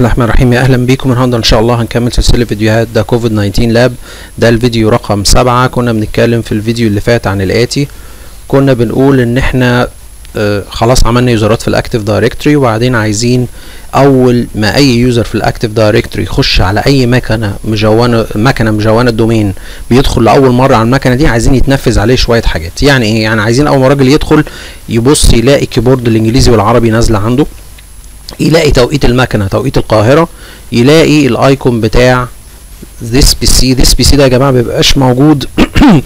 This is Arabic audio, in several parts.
الله الرحمن الرحيم. يا أهلا بيكم النهارده إن شاء الله هنكمل سلسلة فيديوهات ده كوفيد 19 lab ده الفيديو رقم سبعة. كنا بنتكلم في الفيديو اللي فات عن الاتي كنا بنقول إن إحنا آه خلاص عملنا user ات في ال Active Directory وبعدين عايزين أول ما أي user في ال Active Directory يخش على أي مكنة مجوّنة مكنة مجوّنة ال domain بيدخل لأول مرة على المكنة دي عايزين يتنفذ عليه شوية حاجات. يعني إيه؟ يعني عايزين أول ما الراجل يدخل يبص يلاقي keyboard الإنجليزي والعربي نازلة عنده. يلاقي توقيت المكنة توقيت القاهرة يلاقي ال icon بتاع this PC this PC ده يا جماعة ما بيبقاش موجود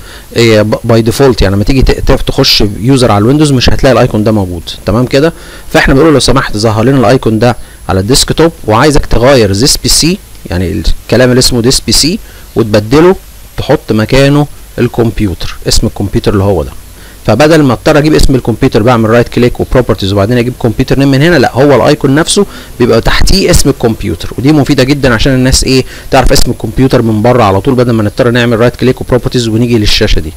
by default يعني لما تيجي تخش user على ال Windows مش هتلاقي ال icon ده موجود. تمام كده؟ فإحنا بنقول لو سمحت ظهر لنا ال icon ده على ال desktop وعايزك تغير this PC يعني الكلام اللي اسمه this PC وتبدله تحط مكانه الكمبيوتر اسم الكمبيوتر اللي هو ده. فبدل ما اضطر أجيب اسم الكمبيوتر بعمل right click و properties وبعدين أجيب computer name من هنا لا هو ال icon نفسه بيبقى تحتيه اسم الكمبيوتر. ودي مفيدة جدا عشان الناس إيه تعرف اسم الكمبيوتر من بره على طول بدل ما نضطر نعمل right click و properties ونيجي للشاشة دي.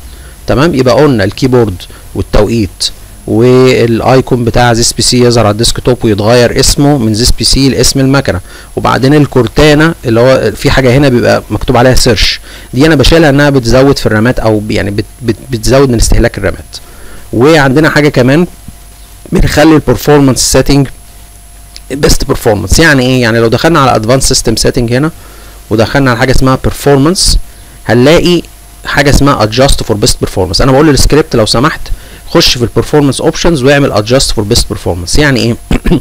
تمام؟ يبقى قلنا ال keyboard والتوقيت. وال icon بتاع this PC يظهر على ال desktop ويتغير اسمه من this PC لاسم المكنة. وبعدين ال Cortana اللي هو في حاجة هنا بيبقى مكتوب عليها search دي أنا بشيلها إنها بتزود في ال RAM ات أو يعني بت بت بتزود من استهلاك ال RAM ات. وعندنا حاجة كمان بنخلي ال performance setting best performance يعني إيه؟ يعني لو دخلنا على advanced system setting هنا ودخلنا على حاجة اسمها performance هنلاقي حاجة اسمها adjust for best performance. أنا بقول للسكريبت لو سمحت خش في ال performance options واعمل adjust for best performance. يعني إيه؟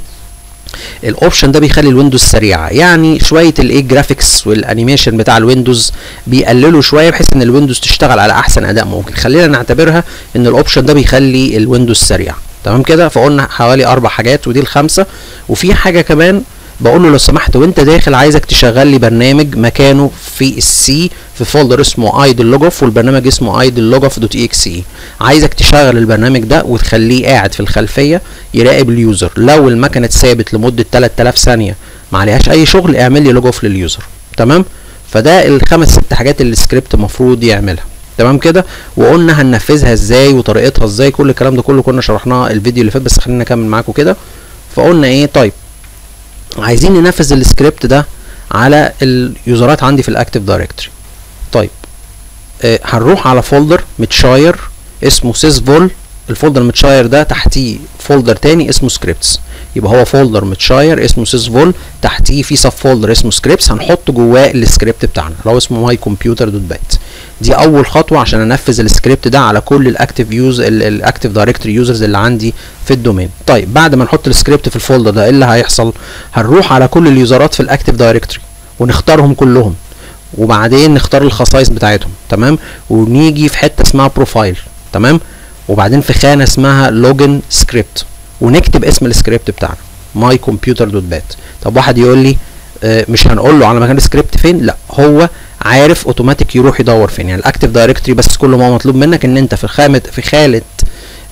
ال option ده بيخلي ال Windows سريعة. يعني شوية الايه graphics وال animation بتاع ال Windows بيقللوا شوية بحيث إن ال Windows تشتغل على أحسن أداء ممكن خلينا نعتبرها إن ال option ده بيخلي ال Windows سريع تمام كده؟ فقلنا حوالي أربع حاجات ودي الخمسة. وفي حاجة كمان بقول له لو سمحت وانت داخل عايزك تشغل لي برنامج مكانه في ال C في folder اسمه idle logoff والبرنامج اسمه idle logoff dot exe عايزك تشغل البرنامج ده وتخليه قاعد في الخلفية يراقب ال user. لو المكنة اتسابت لمدة 3000 ثانية ما عليهاش أي شغل اعمل لي logoff لل user. تمام؟ فده الخمس ست حاجات اللي السكريبت المفروض يعملها. تمام كده؟ وقلنا هننفذها إزاي وطريقتها إزاي كل الكلام ده كله كنا شرحناه الفيديو اللي فات بس خلينا نكمل معاكم كده. فقلنا إيه؟ طيب عايزين ننفذ السكريبت ده على ال user ات عندي في ال Active Directory طيب آه هنروح على folder متشاير اسمه SYSVOL ال folder متشاير ده تحتيه folder تاني اسمه scripts يبقى هو folder متشاير اسمه SYSVOL تحتيه في subfolder اسمه scripts هنحط جواه السكريبت بتاعنا هو اسمه my computer dot bat دي أول خطوة عشان أنفذ السكريبت ده على كل ال Active use ال Active Directory users اللي عندي في ال domain. طيب بعد ما نحط السكريبت في ال folder ده إيه اللي هيحصل؟ هنروح على كل ال user ات في ال Active Directory ونختارهم كلهم وبعدين نختار الخصائص بتاعتهم تمام؟ ونيجي في حتة اسمها profile تمام؟ وبعدين في خانة اسمها logon script ونكتب اسم السكريبت بتاعنا my computer dot bat طب واحد يقول لي آه مش هنقول له على مكان السكريبت فين؟ لا هو عارف اوتوماتيك يروح يدور فين. يعني ال Active Directory بس كل ما هو مطلوب منك إن أنت في خانة في خانة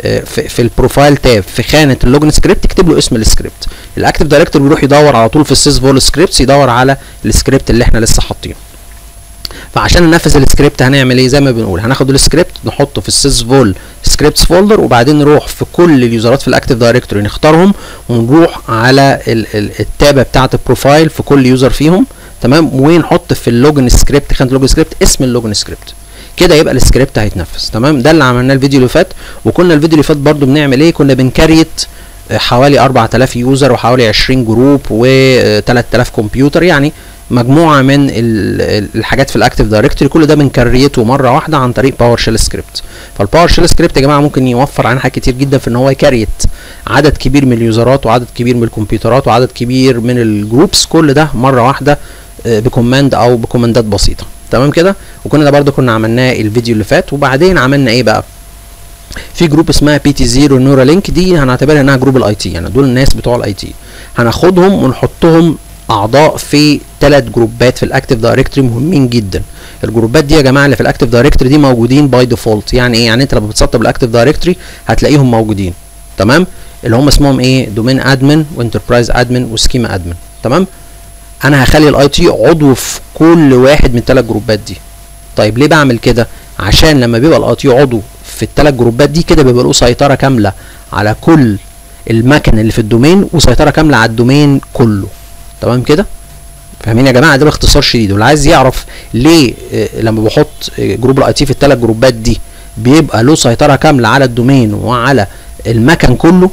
آه في, في ال profile tab في خانة ال logon script تكتب له اسم ال script ال Active Directory بيروح يدور على طول في ال SYSVOL scripts يدور على السكريبت اللي إحنا لسه حاطينه. فعشان ننفذ السكريبت هنعمل إيه؟ زي ما بنقول هناخد السكريبت نحطه في ال SYSVOL scripts folder وبعدين نروح في كل ال user ات في ال Active Directory نختارهم ونروح على ال tab ه بتاعة ال profile في كل user فيهم. تمام؟ ونحط في ال logon script؟ خانه ال logon script اسم ال logon script. كده يبقى السكريبت هيتنفذ تمام؟ ده اللي عملناه الفيديو اللي فات. وكنا الفيديو اللي فات برده بنعمل إيه؟ كنا بن create حوالي 4000 user وحوالي 20 group و3000 كمبيوتر. يعني مجموعة من الحاجات في ال Active Directory كل ده بن create ه مرة واحدة عن طريق PowerShell script. فال PowerShell script يا جماعة ممكن يوفر علينا حاجات كتير جدا في إن هو ي create عدد كبير من ال user ات وعدد كبير من الكمبيوترات وعدد كبير من ال groups. كل ده مرة واحدة ب command أو ب command ات بسيطة. تمام كده؟ وكنا ده برده كنا عملناه الفيديو اللي فات وبعدين عملنا إيه بقى؟ في group اسمها PT zero نورا لينك دي هنعتبرها إنها group ال IT يعني دول الناس بتوع ال IT هناخدهم ونحطهم أعضاء في ثلاث group ات في ال Active Directory مهمين جدا. ال groups دي يا جماعة اللي في ال Active Directory دي موجودين by default يعني إيه؟ يعني أنت لما بتسطب ال Active Directory هتلاقيهم موجودين. تمام؟ اللي هم اسمهم إيه؟ Domain Admin و Enterprise Admin و Schema Admin تمام؟ أنا هخلي ال IT عضو في كل واحد من الثلاث groups دي. طيب ليه بعمل كده؟ عشان لما بيبقى ال IT عضو في الثلاث groups دي كده بيبقى له سيطرة كاملة على كل المكن اللي في ال domain وسيطرة كاملة على ال domain كله. تمام كده؟ فاهمين يا جماعة؟ ده باختصار شديد. واللي عايز يعرف ليه آه، لما بحط آه، group ال IT في الثلاث groups دي بيبقى له سيطرة كاملة على ال domain وعلى المكن كله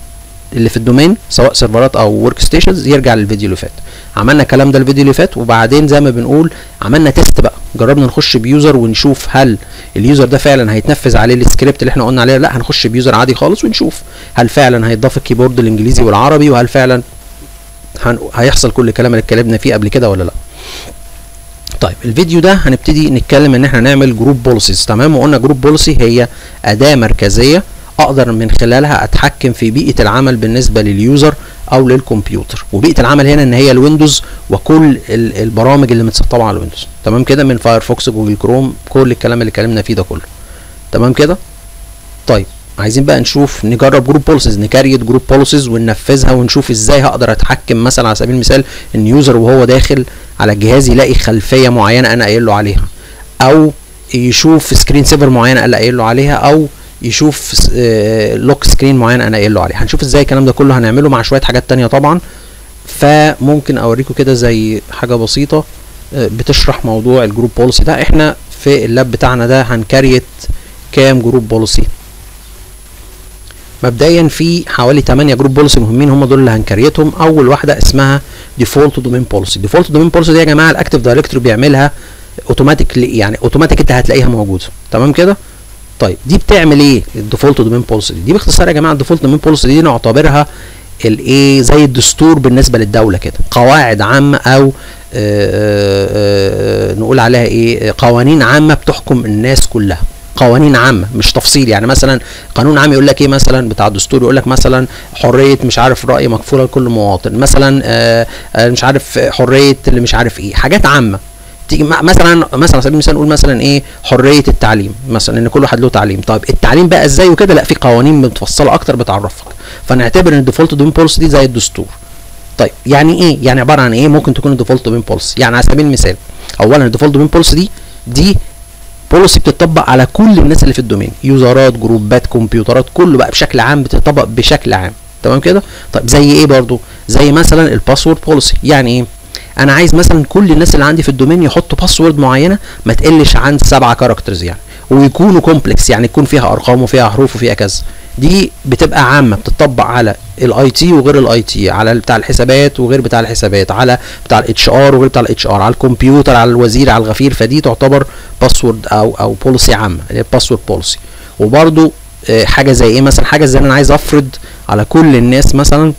اللي في ال domain سواء سيرفرات أو workstations يرجع للفيديو اللي فات. عملنا الكلام ده الفيديو اللي فات وبعدين زي ما بنقول عملنا test بقى. جربنا نخش ب user ونشوف هل ال user ده فعلا هيتنفذ عليه السكريبت اللي إحنا قلنا عليه. لا هنخش ب user عادي خالص ونشوف هل فعلا هيتضاف ال keyboard الإنجليزي والعربي وهل فعلا هن... هيحصل كل الكلام اللي اتكلمنا فيه قبل كده ولا لا. طيب الفيديو ده هنبتدي نتكلم إن إحنا نعمل group policies تمام؟ وقلنا group policy هي أداة مركزية أقدر من خلالها أتحكم في بيئة العمل بالنسبة لل user أو للكمبيوتر. وبيئة العمل هنا إن هي ال Windows وكل ال- البرامج اللي متسطبه على ال Windows تمام كده؟ من Firefox Google Chrome كل الكلام اللي اتكلمنا فيه ده كله. تمام كده؟ طيب عايزين بقى نشوف نجرب group policies ن create group policies وننفذها ونشوف إزاي هقدر أتحكم مثلا على سبيل المثال إن user وهو داخل على الجهاز يلاقي خلفية معينة أنا قايل له عليها أو يشوف screen saver معينة أنا قايل له عليها أو يشوف lock screen معين أنا قايل له عليه. هنشوف إزاي الكلام ده كله هنعمله مع شوية حاجات تانية طبعا. فممكن أوريكم كده زي حاجة بسيطة آه، بتشرح موضوع ال group policy ده. إحنا في ال lab بتاعنا ده هن create كام group policy مبدئيا في حوالي 8 group policy مهمين هم دول اللي هن create هم أول واحدة اسمها default domain policy default domain policy دي يا جماعة ال Active Directory بيعملها اوتوماتيك يعني اوتوماتيك انت هتلاقيها موجودة. تمام كده؟ طيب دي بتعمل إيه؟ ال default domain policy دي. باختصار يا جماعة ال default domain policy دي نعتبرها الايه زي الدستور بالنسبة للدولة كده. قواعد عامة أو آآ آآ نقول عليها إيه؟ قوانين عامة بتحكم الناس كلها. قوانين عامة مش تفصيل. يعني مثلا قانون عام يقول لك إيه مثلا؟ بتاع الدستور يقول لك مثلا حرية مش عارف رأي مكفوله لكل مواطن. مثلا آآ مش عارف حرية اللي مش عارف إيه. حاجات عامة. تيجي مثلا مثلا على سبيل المثال نقول مثلا إيه حرية التعليم مثلا إن كل واحد له تعليم. طيب التعليم بقى إزاي وكده؟ لأ في قوانين متفصلة أكتر بتعرفك. فنعتبر إن ال default domain policy دي زي الدستور. طيب يعني إيه؟ يعني عبارة عن إيه؟ ممكن تكون ال default domain policy يعني على سبيل المثال اولا ال default domain policy دي دي policy بتطبق على كل الناس اللي في ال domain. يوزرات groups كمبيوترات كله بقى بشكل عام بتطبق بشكل عام. تمام كده؟ طيب زي إيه برضو؟ زي مثلا ال password policy يعني إيه؟ أنا عايز مثلا كل الناس اللي عندي في ال domain يحطوا password معينة ما تقلش عن سبعة characters يعني. ويكونوا complex يعني يكون فيها أرقام وفيها حروف وفيها كذا. دي بتبقى عامة بتطبق على ال IT وغير ال IT على بتاع الحسابات وغير بتاع الحسابات على بتاع ال HR وغير بتاع ال HR على الكمبيوتر على الوزير على الغفير. فدي تعتبر password أو أو policy عامة اللي هي password policy وبرده حاجة زي إيه مثلا؟ حاجة زي إن أنا عايز أفرض على كل الناس مثلا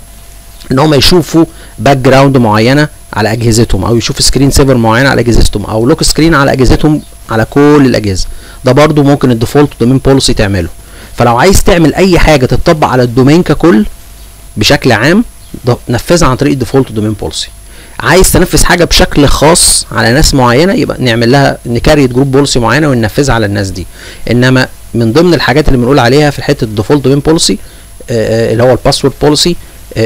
إن هم يشوفوا background معينة على أجهزتهم أو يشوفوا screen saver معينه على أجهزتهم أو lock screen على أجهزتهم على كل الأجهزة. ده برضو ممكن ال default domain policy تعمله. فلو عايز تعمل أي حاجة تطبق على ال domain ككل بشكل عام نفذها عن طريق ال default domain policy عايز تنفذ حاجة بشكل خاص على ناس معينة يبقى نعمل لها ن create group policy معينة وننفذها على الناس دي. إنما من ضمن الحاجات اللي بنقول عليها في حتة ال default domain policy اللي هو ال password policy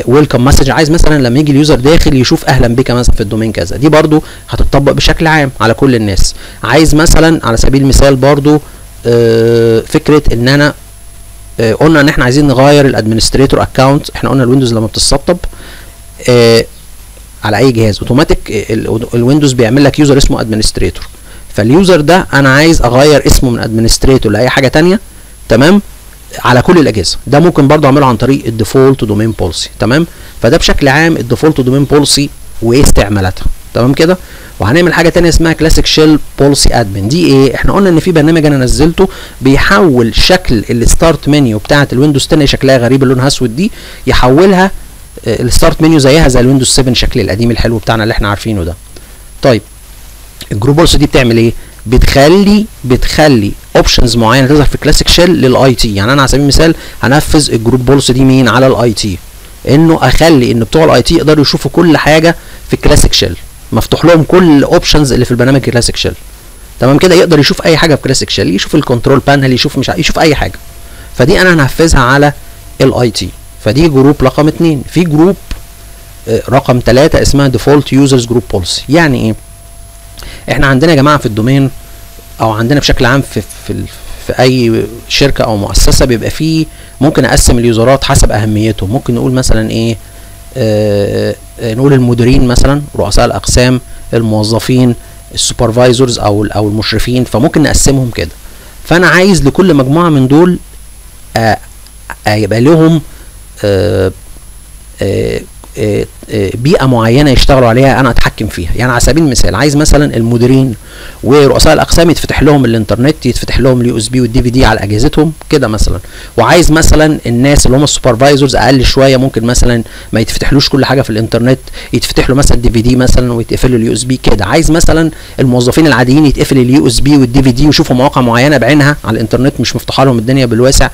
welcome message عايز مثلا لما يجي ال user داخل يشوف أهلا بك مثلا في ال domain كذا. دي برضو هتطبق بشكل عام على كل الناس. عايز مثلا على سبيل المثال برضو آه فكرة إن أنا آه قلنا إن إحنا عايزين نغير ال administrator account إحنا قلنا ال Windows لما بتتسطب آه على أي جهاز. أوتوماتيك ال Windows بيعمل لك user اسمه administrator فال user ده أنا عايز أغير اسمه من administrator لأي حاجة تانية. تمام؟ على كل الأجهزة. ده ممكن برضه أعمله عن طريق ال default domain policy تمام؟ فده بشكل عام ال default domain policy وايه استعمالاتها تمام كده؟ وهنعمل حاجة تانية اسمها Classic Shell policy admin. دي إيه؟ إحنا قلنا إن في برنامج أنا نزلته بيحول شكل ال start menu بتاعة ال Windows 10 شكلها غريب لونها اسود دي يحولها ال start menu زيها زي ال Windows 7 شكل القديم الحلو بتاعنا اللي إحنا عارفينه ده. طيب ال group policy دي بتعمل إيه؟ بتخلي بتخلي options معينة تظهر في Classic Shell لل IT يعني أنا على سبيل المثال هنفذ ال group policy دي مين؟ على ال IT إنه أخلي إن بتوع ال IT يقدروا يشوفوا كل حاجة في ال Classic Shell مفتوح لهم كل ال options اللي في البرنامج Classic Shell تمام كده؟ يقدر يشوف أي حاجة في Classic Shell يشوف ال control panel يشوف مش يشوف أي حاجة. فدي أنا هنفذها على ال IT فدي group رقم اتنين. في group رقم ثلاثة اسمها default users group policy يعني إيه؟ إحنا عندنا يا جماعة في ال domain أو عندنا بشكل عام في في في اي شركة أو مؤسسة بيبقى فيه ممكن اقسم ال users ات حسب اهميتهم ممكن نقول مثلا إيه آه آه، نقول المديرين مثلا رؤساء الاقسام الموظفين ال supervisors أو أو المشرفين فممكن نقسمهم كده. فانا عايز لكل مجموعة من دول آه، آه، يبقى لهم آه، آه، بيئة معينة يشتغلوا عليها أنا أتحكم فيها. يعني على سبيل المثال عايز مثلا المديرين ورؤساء الأقسام يتفتح لهم الإنترنت يتفتح لهم ال USB وال DVD على أجهزتهم كده مثلا. وعايز مثلا الناس اللي هم ال supervisors أقل شوية ممكن مثلا ما يتفتحلوش كل حاجة في الإنترنت يتفتح له مثلا DVD مثلا ويتقفل له ال USB كده. عايز مثلا الموظفين العاديين يتقفل ال USB وال DVD ويشوفوا مواقع معينة بعينها على الإنترنت مش مفتوحة لهم الدنيا بالواسع.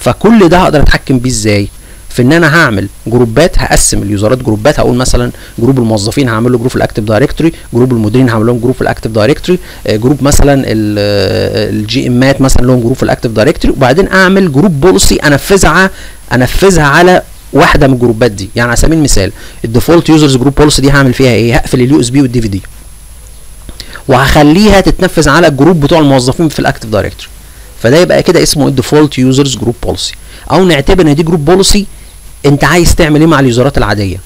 فكل ده هقدر أتحكم بيه إزاي؟ في إن أنا هعمل groups ات هقسم ال users ات groups ات هقول مثلا group الموظفين هعمل له group في ال Active Directory group المديرين هعمل لهم group في ال Active Directory group مثلا ال GM ات مثلا لهم group في ال Active Directory وبعدين أعمل group policy أنفذها أنفذها على واحدة من ال groups ات دي. يعني على سبيل المثال ال default users group policy دي هعمل فيها إيه؟ هقفل ال USB وال DVD وهخليها تتنفذ على ال group بتوع الموظفين في ال Active Directory فده يبقى كده اسمه ال default users group policy أو نعتبر إن دي group policy انت عايز تعمل إيه مع ال users ات العادية؟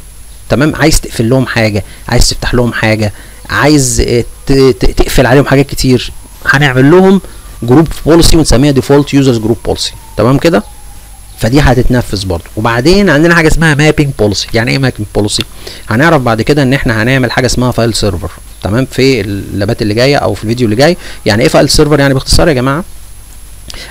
تمام؟ عايز تقفل لهم حاجة عايز تفتح لهم حاجة عايز ت- تقفل عليهم حاجات كتير هنعمل لهم group policy ونسميها default users group policy تمام كده؟ فدي هتتنفذ برضه. وبعدين عندنا حاجة اسمها mapping policy يعني إيه mapping policy هنعرف بعد كده ان إحنا هنعمل حاجة اسمها file server تمام؟ في ال labs ات اللي جاية أو في الفيديو اللي جاي. يعني إيه file server يعني باختصار يا جماعة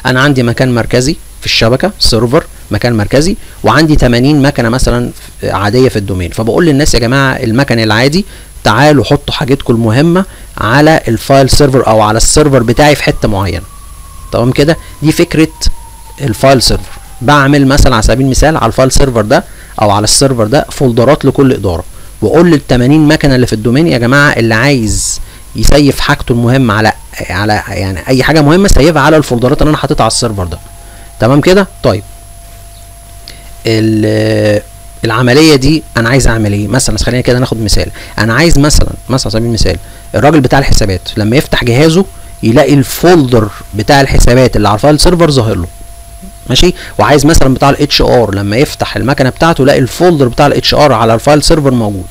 أنا عندي مكان مركزي. في الشبكة server مكان مركزي وعندي 80 مكنة مثلا عادية في ال domain. فبقول للناس يا جماعة المكن العادي تعالوا حطوا حاجتكم المهمة على ال file server أو على ال server بتاعي في حتة معينة. تمام كده؟ دي فكرة ال file server بعمل مثلا على سبيل المثال على ال file server ده أو على ال server ده folders ات لكل إدارة. واقول لل 80 مكنة اللي في ال domain يا جماعة اللي عايز يسيف حاجته المهمة على على يعني أي حاجة مهمة سيفها على ال folders ات اللي أنا حاططها على ال server ده. تمام كده؟ طيب. ال- العملية دي أنا عايز أعمل إيه؟ مثلا خلينا كده ناخد مثال. أنا عايز مثلا مثلا سبيل المثال الراجل بتاع الحسابات لما يفتح جهازه يلاقي ال folder بتاع الحسابات اللي على ال file server ظاهر له. ماشي؟ وعايز مثلا بتاع ال HR لما يفتح المكنة بتاعته يلاقي ال folder بتاع ال HR على ال file server موجود.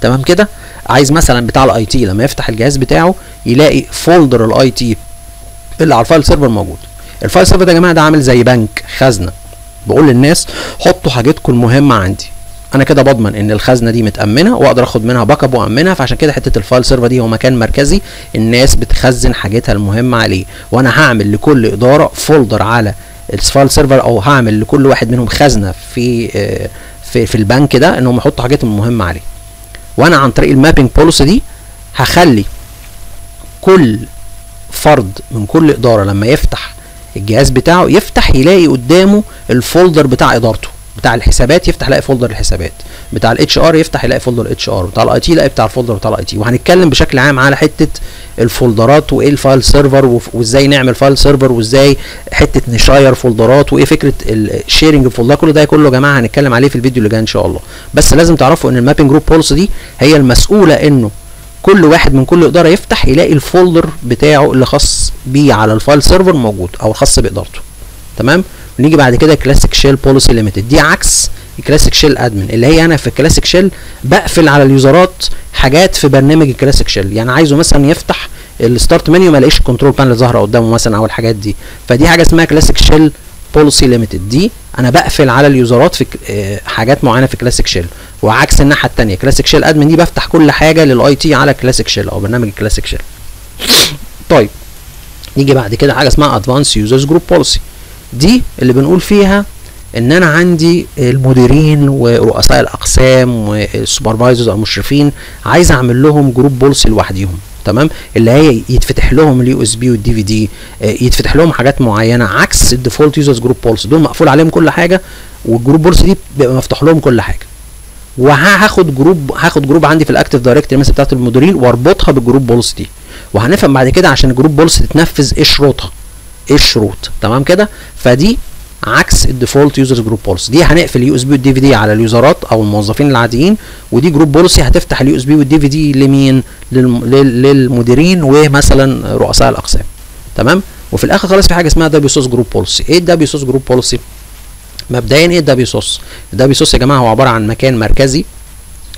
تمام كده؟ عايز مثلا بتاع ال IT لما يفتح الجهاز بتاعه يلاقي folder ال IT اللي على ال file server موجود. ال file server ده يا جماعة ده عامل زي بنك خزنة. بقول للناس حطوا حاجتكم المهمة عندي. أنا كده بضمن إن الخزنة دي متأمنة وأقدر آخد منها backup وأأمنها فعشان كده حتة ال file server دي هو مكان مركزي. الناس بتخزن حاجتها المهمة عليه. وأنا هعمل لكل إدارة folder على ال file server أو هعمل لكل واحد منهم خزنة في آه، في في البنك ده إنهم يحطوا حاجتهم المهمة عليه. وأنا عن طريق ال mapping policy دي هخلي كل فرد من كل إدارة لما يفتح الجهاز بتاعه يفتح يلاقي قدامه ال folder بتاع إدارته بتاع الحسابات يفتح يلاقي folder الحسابات بتاع ال HR يفتح يلاقي folder ال HR بتاع ال IT يلاقي بتاع ال folder بتاع ال IT وهنتكلم بشكل عام على حتة ال folders ات وإيه ال file server وإزاي نعمل file server وإزاي حتة نشاير folders ات وإيه فكرة ال sharing ال folder كل ده كله يا جماعة هنتكلم عليه في الفيديو اللي جاي إن شاء الله. بس لازم تعرفوا إن ال mapping group policy دي هي المسؤولة إنه كل واحد من كل إدارة يفتح يلاقي ال folder بتاعه اللي خاص بيه على ال file server موجود أو الخاص بإدارته. تمام؟ ونيجي بعد كده Classic Shell policy limited دي عكس ال Classic Shell admin اللي هي أنا في ال Classic Shell بقفل على ال users ات حاجات في برنامج ال Classic Shell يعني عايزه مثلا يفتح ال start menu ما يلاقيش ال control panel ظاهرة قدامه مثلا أو الحاجات دي. فدي حاجة اسمها Classic Shell policy limited دي أنا بقفل على ال users ات في آه، حاجات معينة في Classic Shell وعكس الناحية الثانية Classic Shell admin دي بفتح كل حاجة لل IT على Classic Shell أو برنامج ال Classic Shell طيب نيجي بعد كده حاجة اسمها advanced users group policy دي اللي بنقول فيها إن أنا عندي المديرين ورؤساء الأقسام وال supervisors أو المشرفين عايز أعمل لهم group policy لوحديهم تمام؟ اللي هي يتفتح لهم ال USB وال DVD يتفتح لهم حاجات معينة عكس ال default users group policy دول مقفول عليهم كل حاجة وال group policy دي بيبقى مفتوح لهم كل حاجة. وهاخد group هاخد group عندي في ال Active Directory مثلا بتاعت المديرين واربطها بال group policy دي. وهنفهم بعد كده عشان ال group policy تتنفذ إيه شروطها إيه الشروط تمام كده؟ فدي عكس ال default users group policy دي هنقفل ال USB وال DVD على ال users ات أو الموظفين العاديين ودي group policy هتفتح ال USB وال DVD لمين؟ للم... لل... للمديرين ومثلا رؤساء الأقسام. تمام؟ وفي الآخر خالص في حاجة اسمها WSUS group policy إيه ال WSUS group policy مبدئيا إيه ال W ال W يا جماعة هو عبارة عن مكان مركزي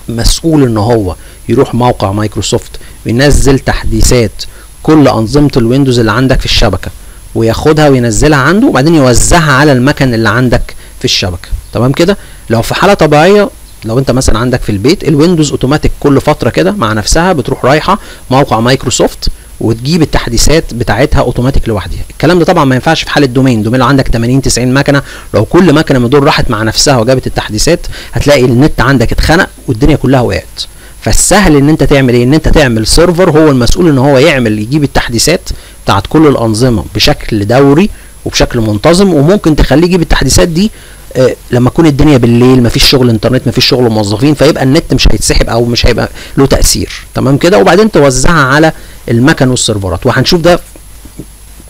مسؤول إن هو يروح موقع مايكروسوفت وينزل تحديثات كل أنظمة الويندوز اللي عندك في الشبكة وياخدها وينزلها عنده وبعدين يوزعها على المكن اللي عندك في الشبكة. تمام كده؟ لو في حالة طبيعية لو أنت مثلا عندك في البيت ال Windows automatic كل فترة كده مع نفسها بتروح رايحة موقع مايكروسوفت وتجيب التحديثات بتاعتها اوتوماتيك لوحدها. الكلام ده طبعا ما ينفعش في حالة domain domain عندك 80 90 مكنة لو كل مكنة من دول راحت مع نفسها وجابت التحديثات هتلاقي النت عندك اتخنق والدنيا كلها وقعت. فالسهل إن أنت تعمل إيه؟ إن أنت تعمل server هو المسؤول إن هو يعمل يجيب التحديثات بتاعت كل الأنظمة بشكل دوري وبشكل منتظم وممكن تخليه يجيب التحديثات دي آه لما تكون الدنيا بالليل مفيش شغل انترنت مفيش شغل موظفين فيبقى النت مش هيتسحب أو مش هيبقى له تأثير. تمام كده؟ وبعدين توزعها على المكن وال server ات. وهنشوف ده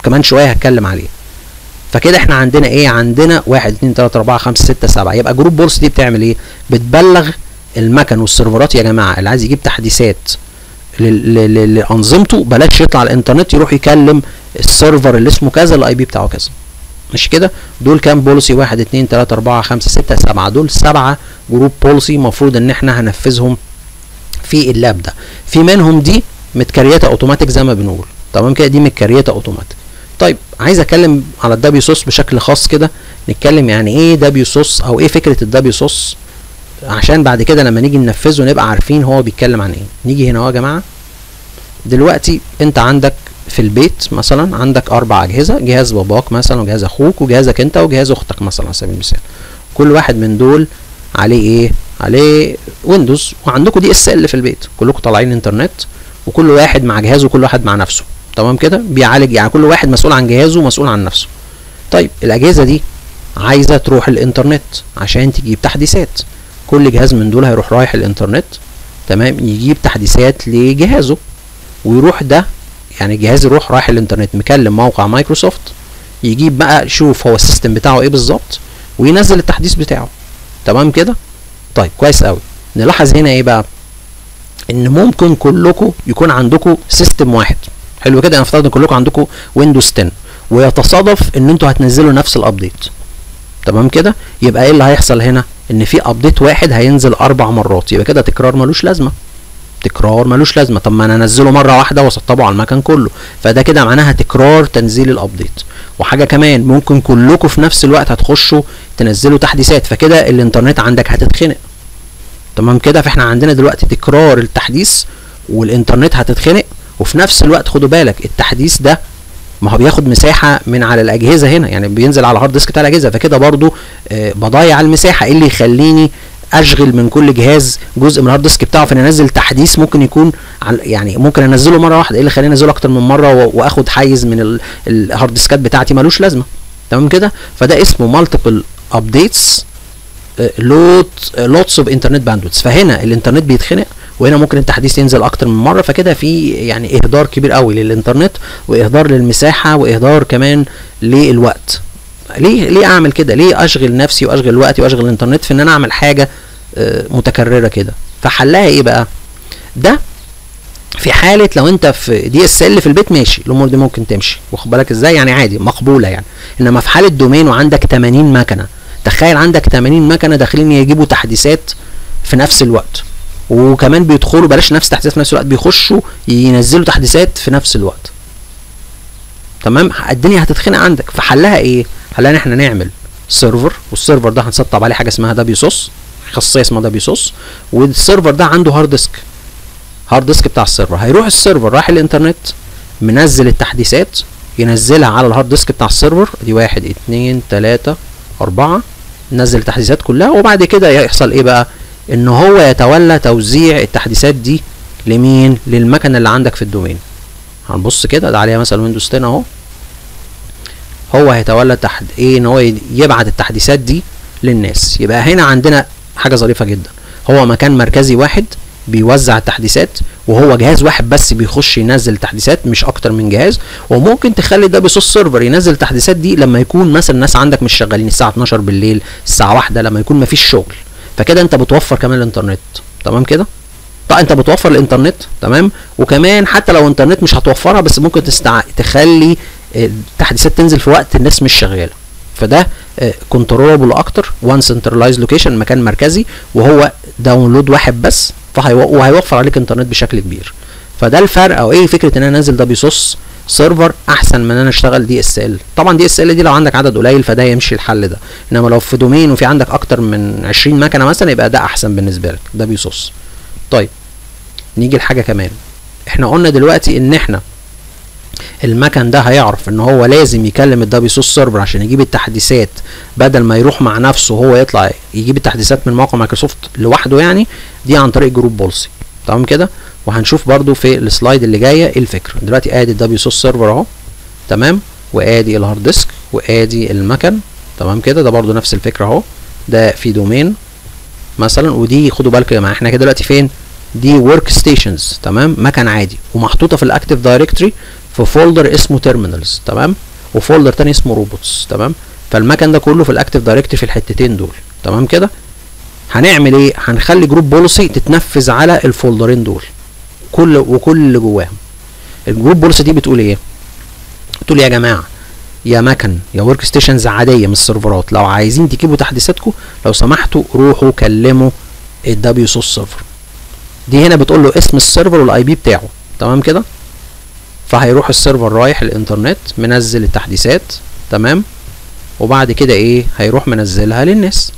كمان شوية هتكلم عليه. فكده إحنا عندنا إيه؟ عندنا واحد اتنين تلاتة اربعة خمسة ستة سبعة. يبقى group policy دي بتعمل إيه؟ بتبلغ المكن وال server ات. يا جماعة اللي عايز يجيب تحديثات لأنظمته بلاش يطلع الإنترنت يروح يكلم ال server اللي اسمه كذا ال IP بتاعه كذا. مش كده؟ دول كام policy؟ واحد اتنين تلاتة اربعة خمسة ستة سبعة. دول سبعة group policy المفروض إن إحنا هنفذهم في ال lab ده. في منهم دي مت create ه automatic زي ما بنقول. تمام كده؟ دي مت create ه automatic. طيب عايز أتكلم على ال WSUS بشكل خاص كده. نتكلم يعني إيه WSUS أو إيه فكرة ال WSUS؟ عشان بعد كده لما نيجي ننفذه نبقى عارفين هو بيتكلم عن إيه. نيجي هنا أهو يا جماعة. دلوقتي أنت عندك في البيت مثلا عندك أربع أجهزة جهاز باباك مثلا وجهاز أخوك وجهازك أنت وجهاز أختك مثلا على سبيل المثال. كل واحد من دول عليه إيه؟ عليه Windows وعندكم DSL في البيت. كلكم طالعين إنترنت. وكل واحد مع جهازه وكل واحد مع نفسه. تمام كده؟ بيعالج يعني كل واحد مسؤول عن جهازه ومسؤول عن نفسه. طيب الأجهزة دي عايزة تروح الإنترنت عشان تجيب تحديثات. كل جهاز من دول هيروح رايح الإنترنت تمام؟ يجيب تحديثات لجهازه ويروح ده يعني الجهاز يروح رايح الإنترنت مكلم موقع مايكروسوفت يجيب بقى يشوف هو ال system بتاعه إيه بالظبط وينزل التحديث بتاعه. تمام كده؟ طيب كويس قوي نلاحظ هنا إيه بقى؟ إن ممكن كلكم يكون عندكم system واحد. حلو كده؟ أنا افترض ان كلكم عندكم Windows 10 ويتصادف إن أنتوا هتنزلوا نفس ال update تمام كده؟ يبقى إيه اللي هيحصل هنا؟ إن في update واحد هينزل أربع مرات. يبقى كده تكرار ملوش لازمة. تكرار ملوش لازمة. طب ما أنا أنزله مرة واحدة وأسطبه على المكن كله. فده كده معناها تكرار تنزيل ال update وحاجة كمان ممكن كلكم في نفس الوقت هتخشوا تنزلوا تحديثات. فكده الإنترنت عندك هتتخنق. تمام كده؟ فاحنا عندنا دلوقتي تكرار التحديث والإنترنت هتتخنق وفي نفس الوقت خدوا بالك التحديث ده ما هو بياخد مساحة من على الأجهزة هنا يعني بينزل على hard disk بتاع الأجهزة فكده برضو آه بضيع المساحة. إيه اللي يخليني أشغل من كل جهاز جزء من ال hard disk بتاعه فانا أنزل تحديث ممكن يكون يعني ممكن أنزله مرة واحدة؟ إيه اللي يخليني أنزله أكتر من مرة وأخد حيز من ال hard disk ات بتاعتي؟ ملوش لازمة. تمام كده؟ فده اسمه multiple updates lot lots of internet bandwidth فهنا الانترنت بيتخنق وهنا ممكن التحديث ينزل أكتر من مرة. فكده في يعني إهدار كبير قوي للانترنت وإهدار للمساحة وإهدار كمان للوقت. ليه ليه أعمل كده؟ ليه أشغل نفسي وأشغل وقتي وأشغل الانترنت في إن أنا أعمل حاجة متكررة كده؟ فحلها إيه بقى؟ ده في حالة لو أنت في DSL في البيت ماشي الأمور دي ممكن تمشي. واخد بالك إزاي؟ يعني عادي مقبولة يعني. إنما في حالة domain وعندك 80 مكنة تخيل عندك 80 مكنة داخلين يجيبوا تحديثات في نفس الوقت. وكمان بيدخلوا بلاش نفس تحديثات في نفس الوقت بيخشوا ينزلوا تحديثات في نفس الوقت. تمام؟ الدنيا هتتخنق عندك. فحلها إيه؟ حلها ان إحنا نعمل server وال server ده هنسطب عليه حاجة اسمها WSUS خاصية اسمها WSUS وال server ده عنده hard disk hard disk بتاع ال server هيروح ال server رايح الانترنت منزل التحديثات ينزلها على ال hard disk بتاع ال server دي واحد اتنين تلاتة أربعة. نزل التحديثات كلها وبعد كده يحصل إيه بقى؟ إن هو يتولى توزيع التحديثات دي لمين؟ للمكنة اللي عندك في ال domain. هنبص كده ده عليها مثلا Windows 10 أهو. هو هيتولى تحد إيه؟ إن هو يبعت التحديثات دي للناس. يبقى هنا عندنا حاجة ظريفة جدا. هو مكان مركزي واحد بيوزع التحديثات وهو جهاز واحد بس بيخش ينزل تحديثات مش أكتر من جهاز. وممكن تخلي ده ال WSUS server ينزل التحديثات دي لما يكون مثلا الناس عندك مش شغالين الساعة 12 بالليل الساعة 1 لما يكون مفيش شغل. فكده أنت بتوفر كمان الإنترنت. تمام كده؟ طبعا أنت بتوفر الإنترنت. تمام؟ وكمان حتى لو إنترنت مش هتوفرها بس ممكن تستع... تخلي التحديثات تنزل في وقت الناس مش شغالة. فده controllable أكتر one centralized location مكان مركزي وهو download واحد بس. وهيوفر عليك انترنت بشكل كبير. فده الفرق أو إيه فكرة إن أنا أنزل WSUS server أحسن من إن أنا أشتغل دي اس ال طبعا دي اس ال دي لو عندك عدد قليل فده يمشي الحل ده. إنما لو في domain وفي عندك أكتر من 20 مكنة مثلا يبقى ده أحسن بالنسبة لك WSUS طيب نيجي لحاجة كمان. إحنا قلنا دلوقتي إن إحنا المكن ده هيعرف إن هو لازم يكلم ال WSUS server عشان يجيب التحديثات. بدل ما يروح مع نفسه هو يطلع يجيب التحديثات من موقع مايكروسوفت لوحده يعني دي عن طريق group policy. تمام كده؟ وهنشوف برضو في ال slide اللي جاية إيه الفكرة. دلوقتي آدي ال WSUS server أهو. تمام؟ وآدي ال hard disk وآدي المكن. تمام كده؟ ده برضو نفس الفكرة أهو. ده في domain مثلا ودي خدوا بالكم يا جماعة إحنا كده دلوقتي فين؟ دي workstations تمام؟ مكن عادي. ومحطوطة في ال Active Directory في folder اسمه terminals تمام؟ و folder تاني اسمه robots تمام؟ فالمكن ده كله في ال Active Directory في الحتتين دول تمام كده؟ هنعمل إيه؟ هنخلي group policy تتنفذ على الفولدرين دول كل وكل اللي جواهم. ال group policy دي بتقول إيه؟ بتقول يا جماعة يا مكن يا workstations عادية مش سيرفرات لو عايزين تجيبوا تحديثاتكم لو سمحتوا روحوا كلموا ال WSUS server دي هنا بتقول له اسم ال server وال IP بتاعه تمام كده؟ فهيروح ال server رايح الانترنت منزل التحديثات تمام؟ وبعد كده إيه؟ هيروح منزلها للناس.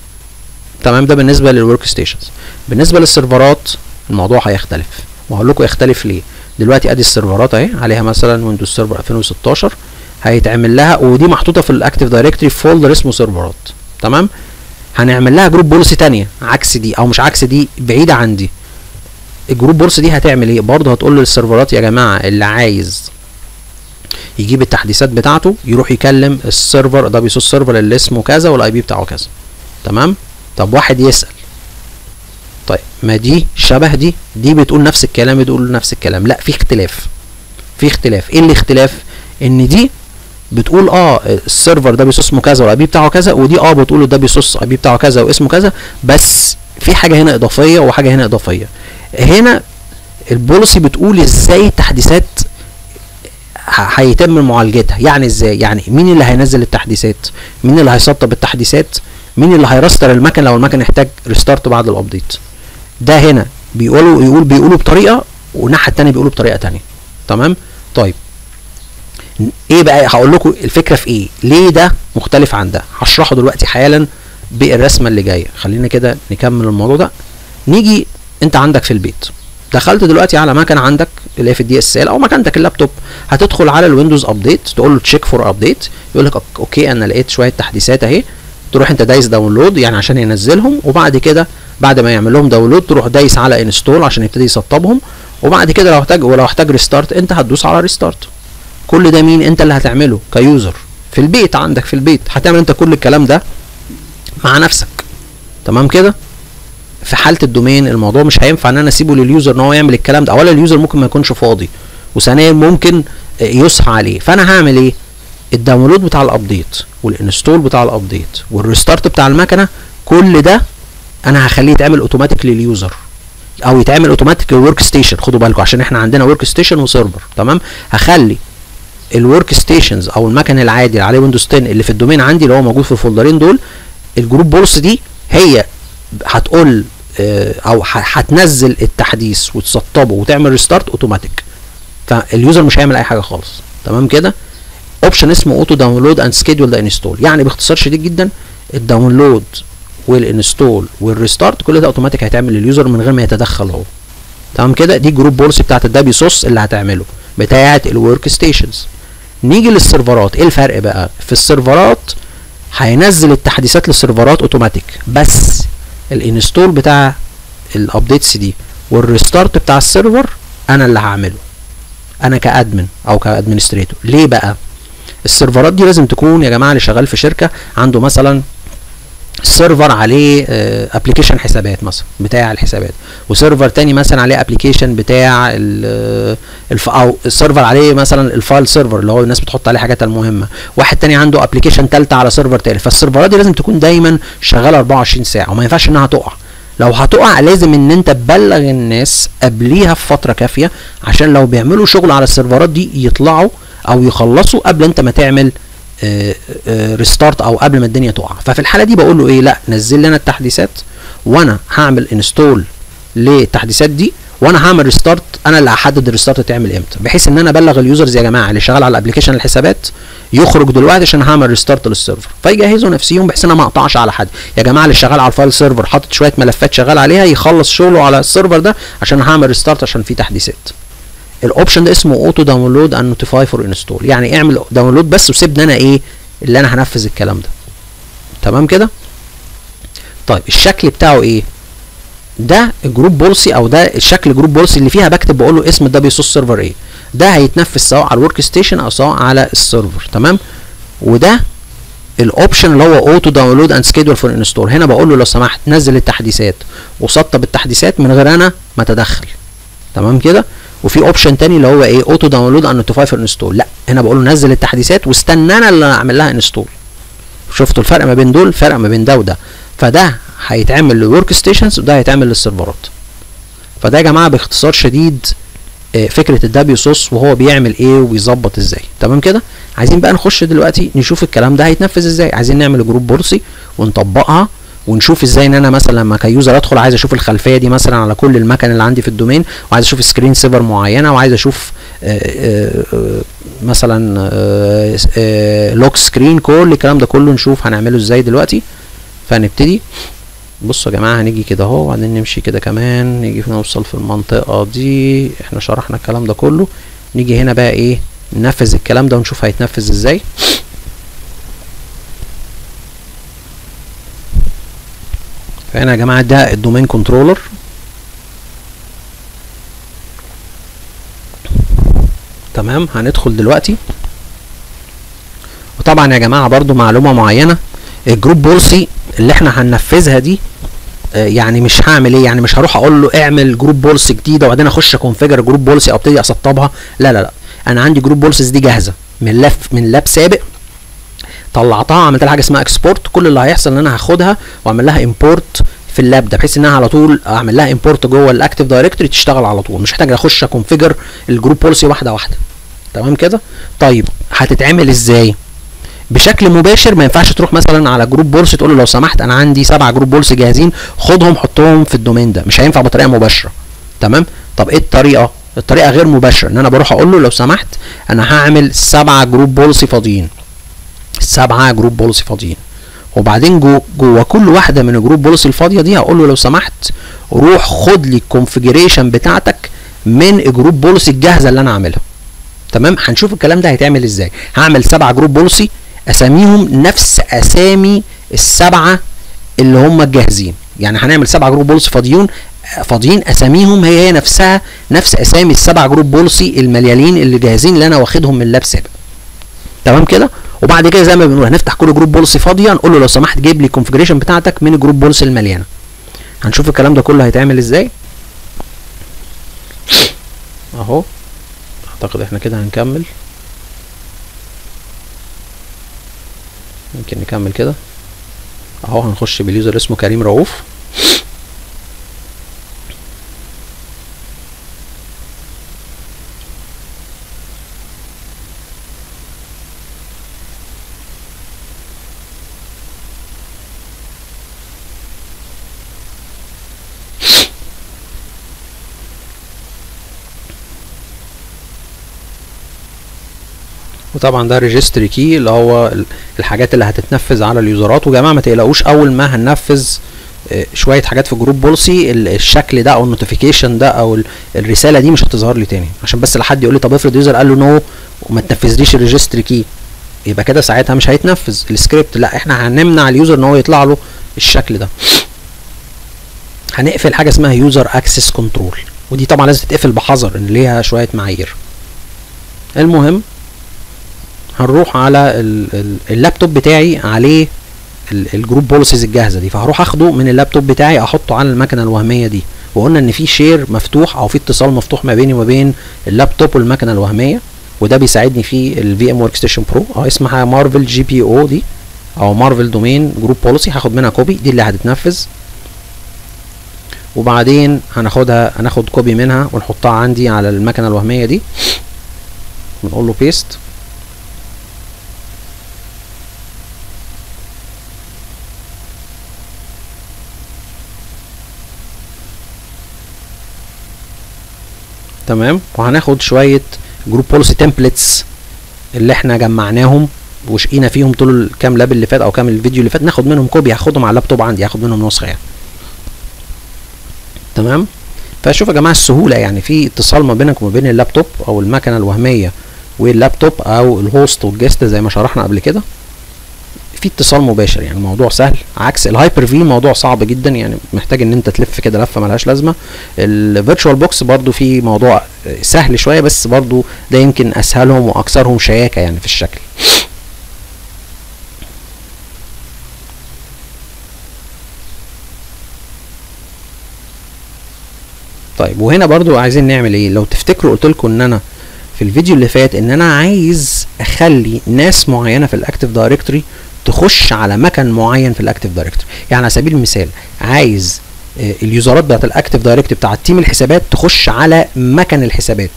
تمام؟ ده بالنسبة لل workstations بالنسبة للسيرفرات الموضوع هيختلف. وهقول لكم يختلف ليه؟ دلوقتي أدي السيرفرات أهي عليها مثلا Windows Server 2016 هيتعمل لها ودي محطوطة في ال Active Directory folder اسمه سيرفرات. تمام؟ هنعمل لها group policy تانية عكس دي أو مش عكس دي بعيدة عن دي. ال group policy دي هتعمل إيه؟ برضه هتقول للسيرفرات يا جماعة اللي عايز يجيب التحديثات بتاعته يروح يكلم ال server WSUS server اللي اسمه كذا وال IP بتاعه كذا. تمام؟ طب واحد يسأل. طيب ما دي شبه دي دي بتقول نفس الكلام بتقول نفس الكلام. لا في اختلاف. في اختلاف. إيه الاختلاف إن دي بتقول آه ال server ده WSUS اسمه كذا وال IP بتاعه كذا ودي آه بتقول ده WSUS IP بتاعه كذا واسمه كذا بس في حاجة هنا إضافية وحاجة هنا إضافية. هنا ال policy بتقول إزاي التحديثات هيتم معالجتها. يعني إزاي؟ يعني مين اللي هينزل التحديثات؟ مين اللي هيسطب التحديثات؟ مين اللي هيرستر المكن لو المكن يحتاج restart بعد ال update ده هنا بيقولوا يقول بيقولوا بطريقة والناحية الثانية بيقولوا بطريقة ثانية تمام؟ طيب. إيه بقى؟ هقول لكم الفكرة في إيه؟ ليه ده مختلف عن ده؟ هشرحه دلوقتي حالا بالرسمة اللي جاية. خلينا كده نكمل الموضوع ده. نيجي انت عندك في البيت. دخلت دلوقتي على مكنه عندك اللي هي في ال DSL أو مكانتك اللابتوب. هتدخل على ال Windows Update تقول له check for update يقول لك okay أنا لقيت شوية تحديثات أهي. تروح أنت دايس download يعني عشان ينزلهم. وبعد كده بعد ما يعمل لهم download تروح دايس على install عشان يبتدي يسطبهم. وبعد كده لو احتاج ولو احتاج restart انت هتدوس على restart كل ده مين؟ انت اللي هتعمله ك user. في البيت عندك في البيت. هتعمل انت كل الكلام ده مع نفسك. تمام كده؟ في حالة ال domain الموضوع مش هينفع إن أنا أسيبه لل user إن هو يعمل الكلام ده. أولا ال user ممكن ما يكونش فاضي وثانيا ممكن يسهى عليه. فأنا هعمل إيه؟ ال download بتاع ال update وال install بتاع ال update وال restart بتاع المكنة كل ده أنا هخليه يتعمل automatic لل user أو يتعمل automatic لل workstation خدوا بالكم عشان إحنا عندنا workstation و server تمام؟ هخلي ال workstations أو المكن العادي اللي عليه Windows 10 اللي في ال domain عندي اللي هو موجود في الفولدرين دول ال group policy دي هي هتقول آه أو هتنزل التحديث وتسطبه وتعمل restart automatic فال user مش هيعمل أي حاجة خالص. تمام كده؟ option اسمه auto download and schedule the install يعني باختصار شديد جدا ال download وال install وال restart كل ده اوتوماتيك هيتعمل لل user من غير ما يتدخل هو. تمام كده؟ دي group policy بتاعت ال WSUS اللي هتعمله بتاعت ال workstations نيجي للسيرفرات. إيه الفرق بقى؟ في السيرفرات هينزل التحديثات للسيرفرات اوتوماتيك بس ال install بتاع ال updates دي وال restart بتاع ال server أنا اللي هعمله. أنا ك admin أو ك administrator. ليه بقى؟ السيرفرات دي لازم تكون يا جماعة اللي شغال في شركة عنده مثلا server عليه application حسابات مثلا بتاع الحسابات. و server تاني مثلا عليه application بتاع الف أو ال server عليه مثلا ال file server اللي هو الناس بتحط عليه حاجات المهمة. واحد تاني عنده application تالتة على server تالت فالسيرفرات دي لازم تكون دايما شغالة 24 ساعة وما ينفعش إنها تقع. لو هتقع لازم إن أنت تبلغ الناس قبليها بفترة كافية عشان لو بيعملوا شغل على السيرفرات دي يطلعوا أو يخلصوا قبل أنت ما تعمل restart أو قبل ما الدنيا تقع. ففي الحالة دي بقول له إيه؟ لأ نزل لنا التحديثات وأنا هعمل install للتحديثات دي وأنا هعمل restart أنا اللي هحدد ال restart تعمل إمتى. بحيث إن أنا أبلغ ال users يا جماعة اللي شغال على ال application الحسابات يخرج دلوقتي عشان هعمل restart لل server فيجهزوا نفسيهم بحيث إن أنا ما أقطعش على حد. يا جماعة اللي شغال على ال file server حاطط شوية ملفات شغال عليها يخلص شغله على ال server ده عشان هعمل restart عشان في تحديثات. ال option ده اسمه auto download and notify for install يعني اعمل download بس وسيبني أنا إيه اللي أنا هنفذ الكلام ده. تمام كده؟ طيب الشكل بتاعه إيه؟ ده ال group policy أو ده الشكل group policy اللي فيها بكتب بقول له اسم ال WSUS server إيه ده هيتنفذ سواء على ال workstation أو سواء على ال server تمام؟ وده ال option اللي هو auto download and schedule for install هنا بقول له لو سمحت نزل التحديثات. وسطب التحديثات من غير أنا ما أتدخل. تمام كده؟ وفي option تاني اللي هو إيه auto download and notify install لا هنا بقول له نزل التحديثات واستنى أنا اللي أعمل لها install شفتوا الفرق ما بين دول؟ الفرق ما بين ده وده. فده هيتعمل لل workstations وده هيتعمل للسيرفرات. فده يا جماعة باختصار شديد فكرة ال WSUS وهو بيعمل إيه وبيظبط إزاي. تمام كده؟ عايزين بقى نخش دلوقتي نشوف الكلام ده هيتنفذ إزاي. عايزين نعمل group policy ونطبقها ونشوف إزاي ان أنا مثلا لما ك user ادخل عايز أشوف الخلفية دي مثلا على كل المكن اللي عندي في ال domain وعايز أشوف screen saver معينة وعايز أشوف آآ آآ مثلا lock screen كل الكلام ده كله نشوف هنعمله إزاي دلوقتي. فهنبتدي بصوا يا جماعة هنيجي كده اهو وبعدين نمشي كده كمان نيجي نوصل في المنطقة دي. إحنا شرحنا الكلام ده كله. نيجي هنا بقى إيه ننفذ الكلام ده ونشوف هيتنفذ إزاي. فهنا يا جماعة ده ال domain controller. تمام هندخل دلوقتي. وطبعا يا جماعة برضو معلومة معينة ال group policy اللي إحنا هننفذها دي آه يعني مش هعمل إيه؟ يعني مش هروح أقول له اعمل group policy جديدة وبعدين اخش ا configure group policy أو ابتدي اسطبها لا لا لا. أنا عندي group policies دي جاهزة من لف من lab سابق. طلعتها عملت لها حاجة اسمها export كل اللي هيحصل إن أنا هاخدها وأعمل لها import في ال lab ده بحيث انها على طول أعمل لها import جوه ال Active Directory تشتغل على طول مش محتاج أخش ا configure ال group policy واحدة واحدة. تمام كده؟ طيب هتتعمل إزاي؟ بشكل مباشر ما ينفعش تروح مثلا على group policy تقول له لو سمحت أنا عندي سبعة group policy جاهزين خدهم حطهم في ال domain ده مش هينفع بطريقة مباشرة. تمام؟ طب إيه الطريقة؟ الطريقة غير مباشرة إن أنا بروح أقول له لو سمحت أنا هعمل سبعة group policy فاضيين. سبعة group policy فاضيين. وبعدين جوه جوه كل واحدة من ال group policy الفاضية دي هقول له لو سمحت روح خد لي ال configuration بتاعتك من ال group policy الجاهزة اللي أنا عاملها. تمام؟ هنشوف الكلام ده هيتعمل إزاي. هعمل سبعة group policy أساميهم نفس أسامي السبعة اللي هم الجاهزين. يعني هنعمل سبعة group policy فاضيين فاضيين أساميهم هي هي نفسها نفس أسامي السبع group policy المليالين اللي جاهزين اللي أنا واخدهم من ال lab سابق. تمام كده؟ وبعد كده زي ما بنقول هنفتح كل group policy فاضية نقول له لو سمحت جيب لي ال configuration بتاعتك من ال group policy المليانة. هنشوف الكلام ده كله هيتعمل إزاي. أهو. أعتقد إحنا كده هنكمل. ممكن نكمل كده. أهو هنخش باليوزر اسمه كريم رؤوف. وطبعا ده registry key اللي هو الحاجات اللي هتتنفذ على اليوزرات. وجماعة ما تقلقوش أول ما هننفذ شوية حاجات في group policy الشكل ده أو ال notification ده أو الرسالة دي مش هتظهر لي تاني. عشان بس لحد يقول لي طب افرض user قال له no وما تنفذليش ال registry key يبقى كده ساعتها مش هيتنفذ. السكريبت لا إحنا هنمنع ال user إن هو يطلع له الشكل ده. هنقفل حاجة اسمها user access control ودي طبعا لازم تتقفل بحذر إن ليها شوية معايير. المهم هنروح على اللابتوب بتاعي عليه ال group policies الجاهزة دي. فهروح أخده من اللابتوب بتاعي أحطه على المكنة الوهمية دي. وقلنا إن في share مفتوح أو في اتصال مفتوح ما بيني وما بين اللابتوب والمكنة الوهمية وده بيساعدني في ال VM Workstation Pro أه اسمها Marvel GPO دي أو Marvel domain group policy هاخد منها copy دي اللي هتتنفذ. وبعدين هناخدها هناخد copy منها ونحطها عندي على المكنة الوهمية دي. بنقول له paste تمام؟ وهناخد شوية group policy templates اللي إحنا جمعناهم وشقينا فيهم طول الكام lab اللي فات أو كام الفيديو اللي فات. ناخد منهم copy هاخدهم على اللابتوب عندي هاخد منهم نسخة يعني. تمام؟ فشوف يا جماعة السهولة يعني في اتصال ما بينك وما بين اللابتوب أو المكنة الوهمية واللابتوب أو ال host وال guest زي ما شرحنا قبل كده. في اتصال مباشر يعني الموضوع سهل. عكس ال Hyper-V موضوع صعب جدا يعني محتاج إن أنت تلف كده لفة ملهاش لازمة. ال VirtualBox برضو موضوع سهل شوية بس برضو ده يمكن أسهلهم وأكثرهم شياكة يعني في الشكل. طيب وهنا برضو عايزين نعمل إيه؟ لو تفتكروا قلت لكم إن أنا في الفيديو اللي فات إن أنا عايز أخلي ناس معينة في ال Active Directory تخش على مكان معين في ال Active Directory يعني على سبيل المثال عايز آه، اليوزرات بتاعت ال Active Directory بتاعت team الحسابات تخش على مكان الحسابات.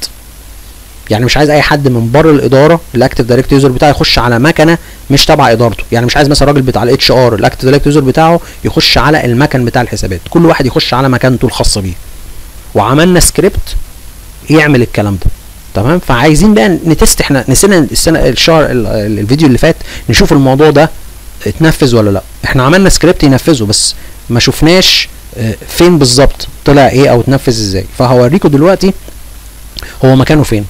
يعني مش عايز أي حد من بره الإدارة ال Active Directory user بتاعي يخش على مكنة مش تبع إدارته. يعني مش عايز مثلا الراجل بتاع ال HR ال Active Directory user بتاعه يخش على المكن بتاع الحسابات. كل واحد يخش على مكنته الخاصه بيه. وعملنا سكريبت يعمل الكلام ده. تمام؟ فعايزين بقى ن test إحنا نسينا السنة الشهر ال- ال- الفيديو اللي فات نشوف الموضوع ده اتنفذ ولا لأ. إحنا عملنا سكريبت ينفذه بس ما شفناش آه، فين بالظبط طلع إيه أو اتنفذ إزاي. فهوريكم دلوقتي هو مكانه فين.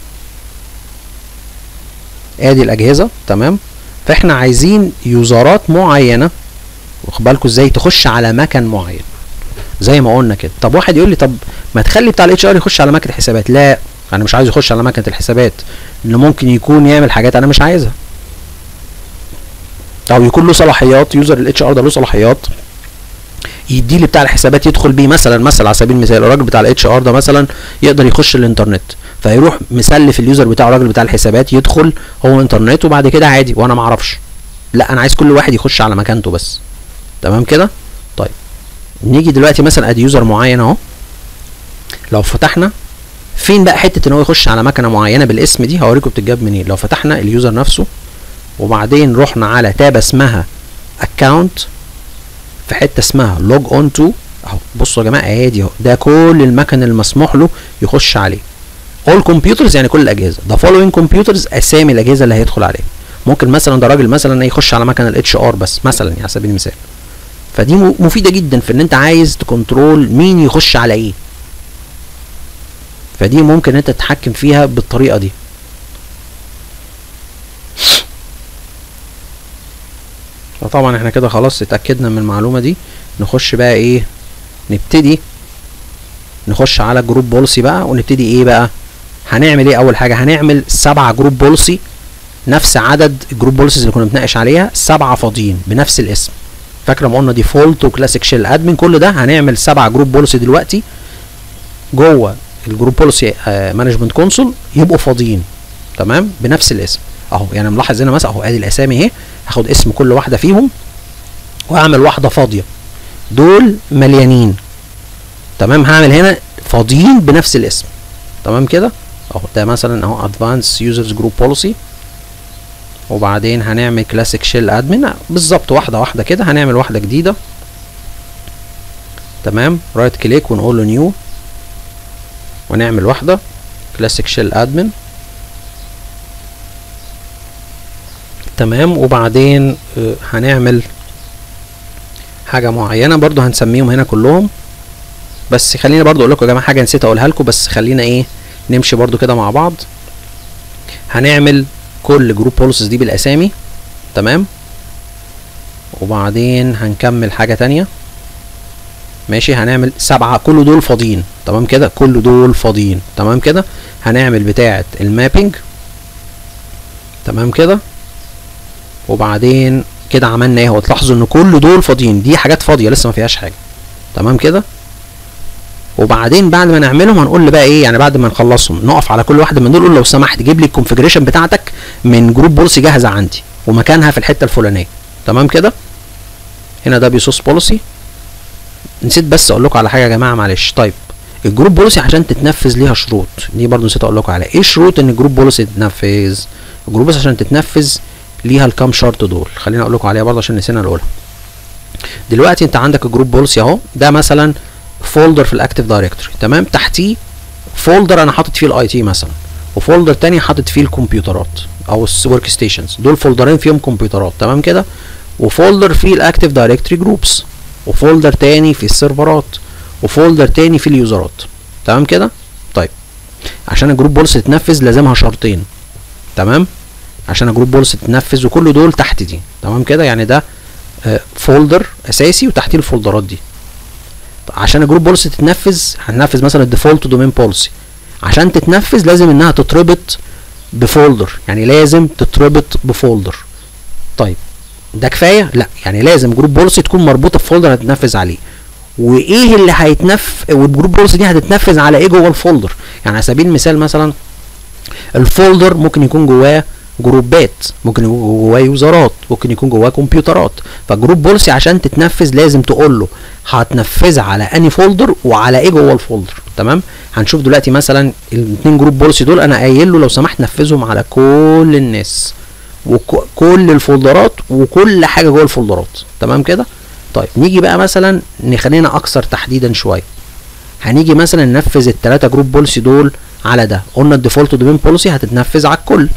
ادي الأجهزة تمام؟ فاحنا عايزين يوزرات معينة. واخد بالكم إزاي تخش على مكان معين؟ زي ما قلنا كده. طب واحد يقول لي طب ما تخلي بتاع ال HR يخش على مكنة الحسابات لا. أنا مش عايز يخش على مكنة الحسابات اللي ممكن يكون يعمل حاجات أنا مش عايزها. أو يكون له صلاحيات user ال HR ده له صلاحيات يدي لي بتاع الحسابات يدخل بيه مثلا مثلا على سبيل المثال الراجل بتاع ال HR ده مثلا يقدر يخش الانترنت فيروح مسلف ال user بتاعه الراجل بتاع الحسابات يدخل هو إنترنت وبعد كده عادي وأنا ما أعرفش. لا أنا عايز كل واحد يخش على مكنته بس. تمام كده؟ طيب. نيجي دلوقتي مثلا ادي user معين اهو. لو فتحنا فين بقى حتة إن هو يخش على مكنة معينة بالاسم دي؟ هوريكم بتتجاب منين؟ لو فتحنا ال user نفسه وبعدين رحنا على tab ه اسمها account في حتة اسمها log on to أهو بصوا يا جماعة ادي أهو ده كل المكن المسموح له يخش عليه. All computers يعني كل الأجهزة. ده following computers أسامي الأجهزة اللي هيدخل عليها. ممكن مثلا ده راجل مثلا يخش على مكنة ال HR بس مثلا يعني على سبيل المثال. فدي مفيدة جدا في إن أنت عايز ت control مين يخش على إيه. فدي ممكن أنت تتحكم فيها بالطريقة دي. وطبعا إحنا كده خلاص اتأكدنا من المعلومة دي. نخش بقى إيه؟ نبتدي نخش على group policy بقى ونبتدي إيه بقى؟ هنعمل إيه أول حاجة؟ هنعمل سبعة group policy نفس عدد ال group policies اللي كنا بنتناقش عليها سبعة فاضيين بنفس الاسم. فاكرين ما قلنا default و classic shell admin كل ده هنعمل سبعة group policy دلوقتي جوه ال group policy management console يبقوا فاضيين. تمام؟ بنفس الاسم. أهو يعني ملاحظ هنا مثلا أهو أدي الأسامي أهي. هاخد اسم كل واحدة فيهم وأعمل واحدة فاضية. دول مليانين. تمام؟ هعمل هنا فاضيين بنفس الاسم. تمام كده؟ أهو ده مثلا أهو advanced users group policy وبعدين هنعمل classic shell admin بالظبط واحدة واحدة كده. هنعمل واحدة جديدة. تمام؟ right click ونقول له new ونعمل واحدة classic shell admin تمام. وبعدين آه، هنعمل حاجة معينة برضو هنسميهم هنا كلهم. بس خليني برضو أقول لكم يا جماعة حاجة نسيت أقولها لكم بس خلينا إيه نمشي برضو كده مع بعض. هنعمل كل group policies دي بالأسامي. تمام. وبعدين هنكمل حاجة تانية. ماشي هنعمل سبعة كل دول فاضيين. تمام كده؟ كل دول فاضيين. تمام كده؟ هنعمل بتاعة ال mapping. تمام كده؟ وبعدين كده عملنا إيه هو تلاحظوا إن كل دول فاضيين. دي حاجات فاضية لسه ما فيهاش حاجة. تمام كده؟ وبعدين بعد ما نعملهم هنقول بقى إيه؟ يعني بعد ما نخلصهم نقف على كل واحدة من دول نقول لو سمحت جيب لي ال configuration بتاعتك من group policy جاهزة عندي ومكانها في الحتة الفلانية. تمام كده؟ هنا ده بيسوس policy نسيت بس أقول لكم على حاجة يا جماعة معلش. طيب ال group policy عشان تتنفذ ليها شروط. دي برضو نسيت أقول لكم عليها. إيه شروط إن ال group policy تتنفذ ال group policy عشان تتنفذ ليها الكام شرط دول. خليني أقول لكم عليها برضه عشان نسينا نقولها. دلوقتي أنت عندك ال group policy أهو. ده مثلا folder في ال Active Directory تمام؟ تحتيه folder أنا حاطط فيه ال IT مثلا و folder تاني حاطط فيه الكمبيوترات أو ال workstations دول فولدرين فيهم كمبيوترات تمام كده؟ وفولدر فيه الاكتيف دايركتوري جروبس وفولدر تاني فيه السيرفرات وفولدر تاني فيه اليوزرات. تمام كده؟ طيب. عشان ال group policy تتنفذ لازمها شرطين. تمام؟ عشان ال group policy تتنفذ وكل دول تحت دي. تمام كده؟ يعني ده آه، folder أساسي وتحتيه الفولدرات دي. عشان ال group policy تتنفذ هننفذ مثلا ال default domain policy عشان تتنفذ لازم إنها تتربط ب folder. يعني لازم تتربط ب folder. طيب. ده كفاية؟ لا يعني لازم group policy تكون مربوطة ب folder هتتنفذ عليه. وإيه اللي هيتنف وال group policy دي هتتنفذ على إيه جوه ال folder يعني على سبيل المثال مثلا ال folder ممكن يكون جواه جروبات ممكن يكون جواه يوزرات ممكن يكون جواه كمبيوترات. فال group policy عشان تتنفذ لازم تقول له هتنفذها على أنهي folder وعلى إيه جوه ال folder تمام؟ هنشوف دلوقتي مثلا الاثنين group policy دول أنا قايل له لو سمحت نفذهم على كل الناس. وكل الفولدرات وكل حاجة جوه الفولدرات. تمام كده؟ طيب نيجي بقى مثلا نخلينا أكثر تحديدا شوية. هنيجي مثلا ننفذ الثلاثه group policy دول على ده. قلنا ال default domain policy هتتنفذ على الكل.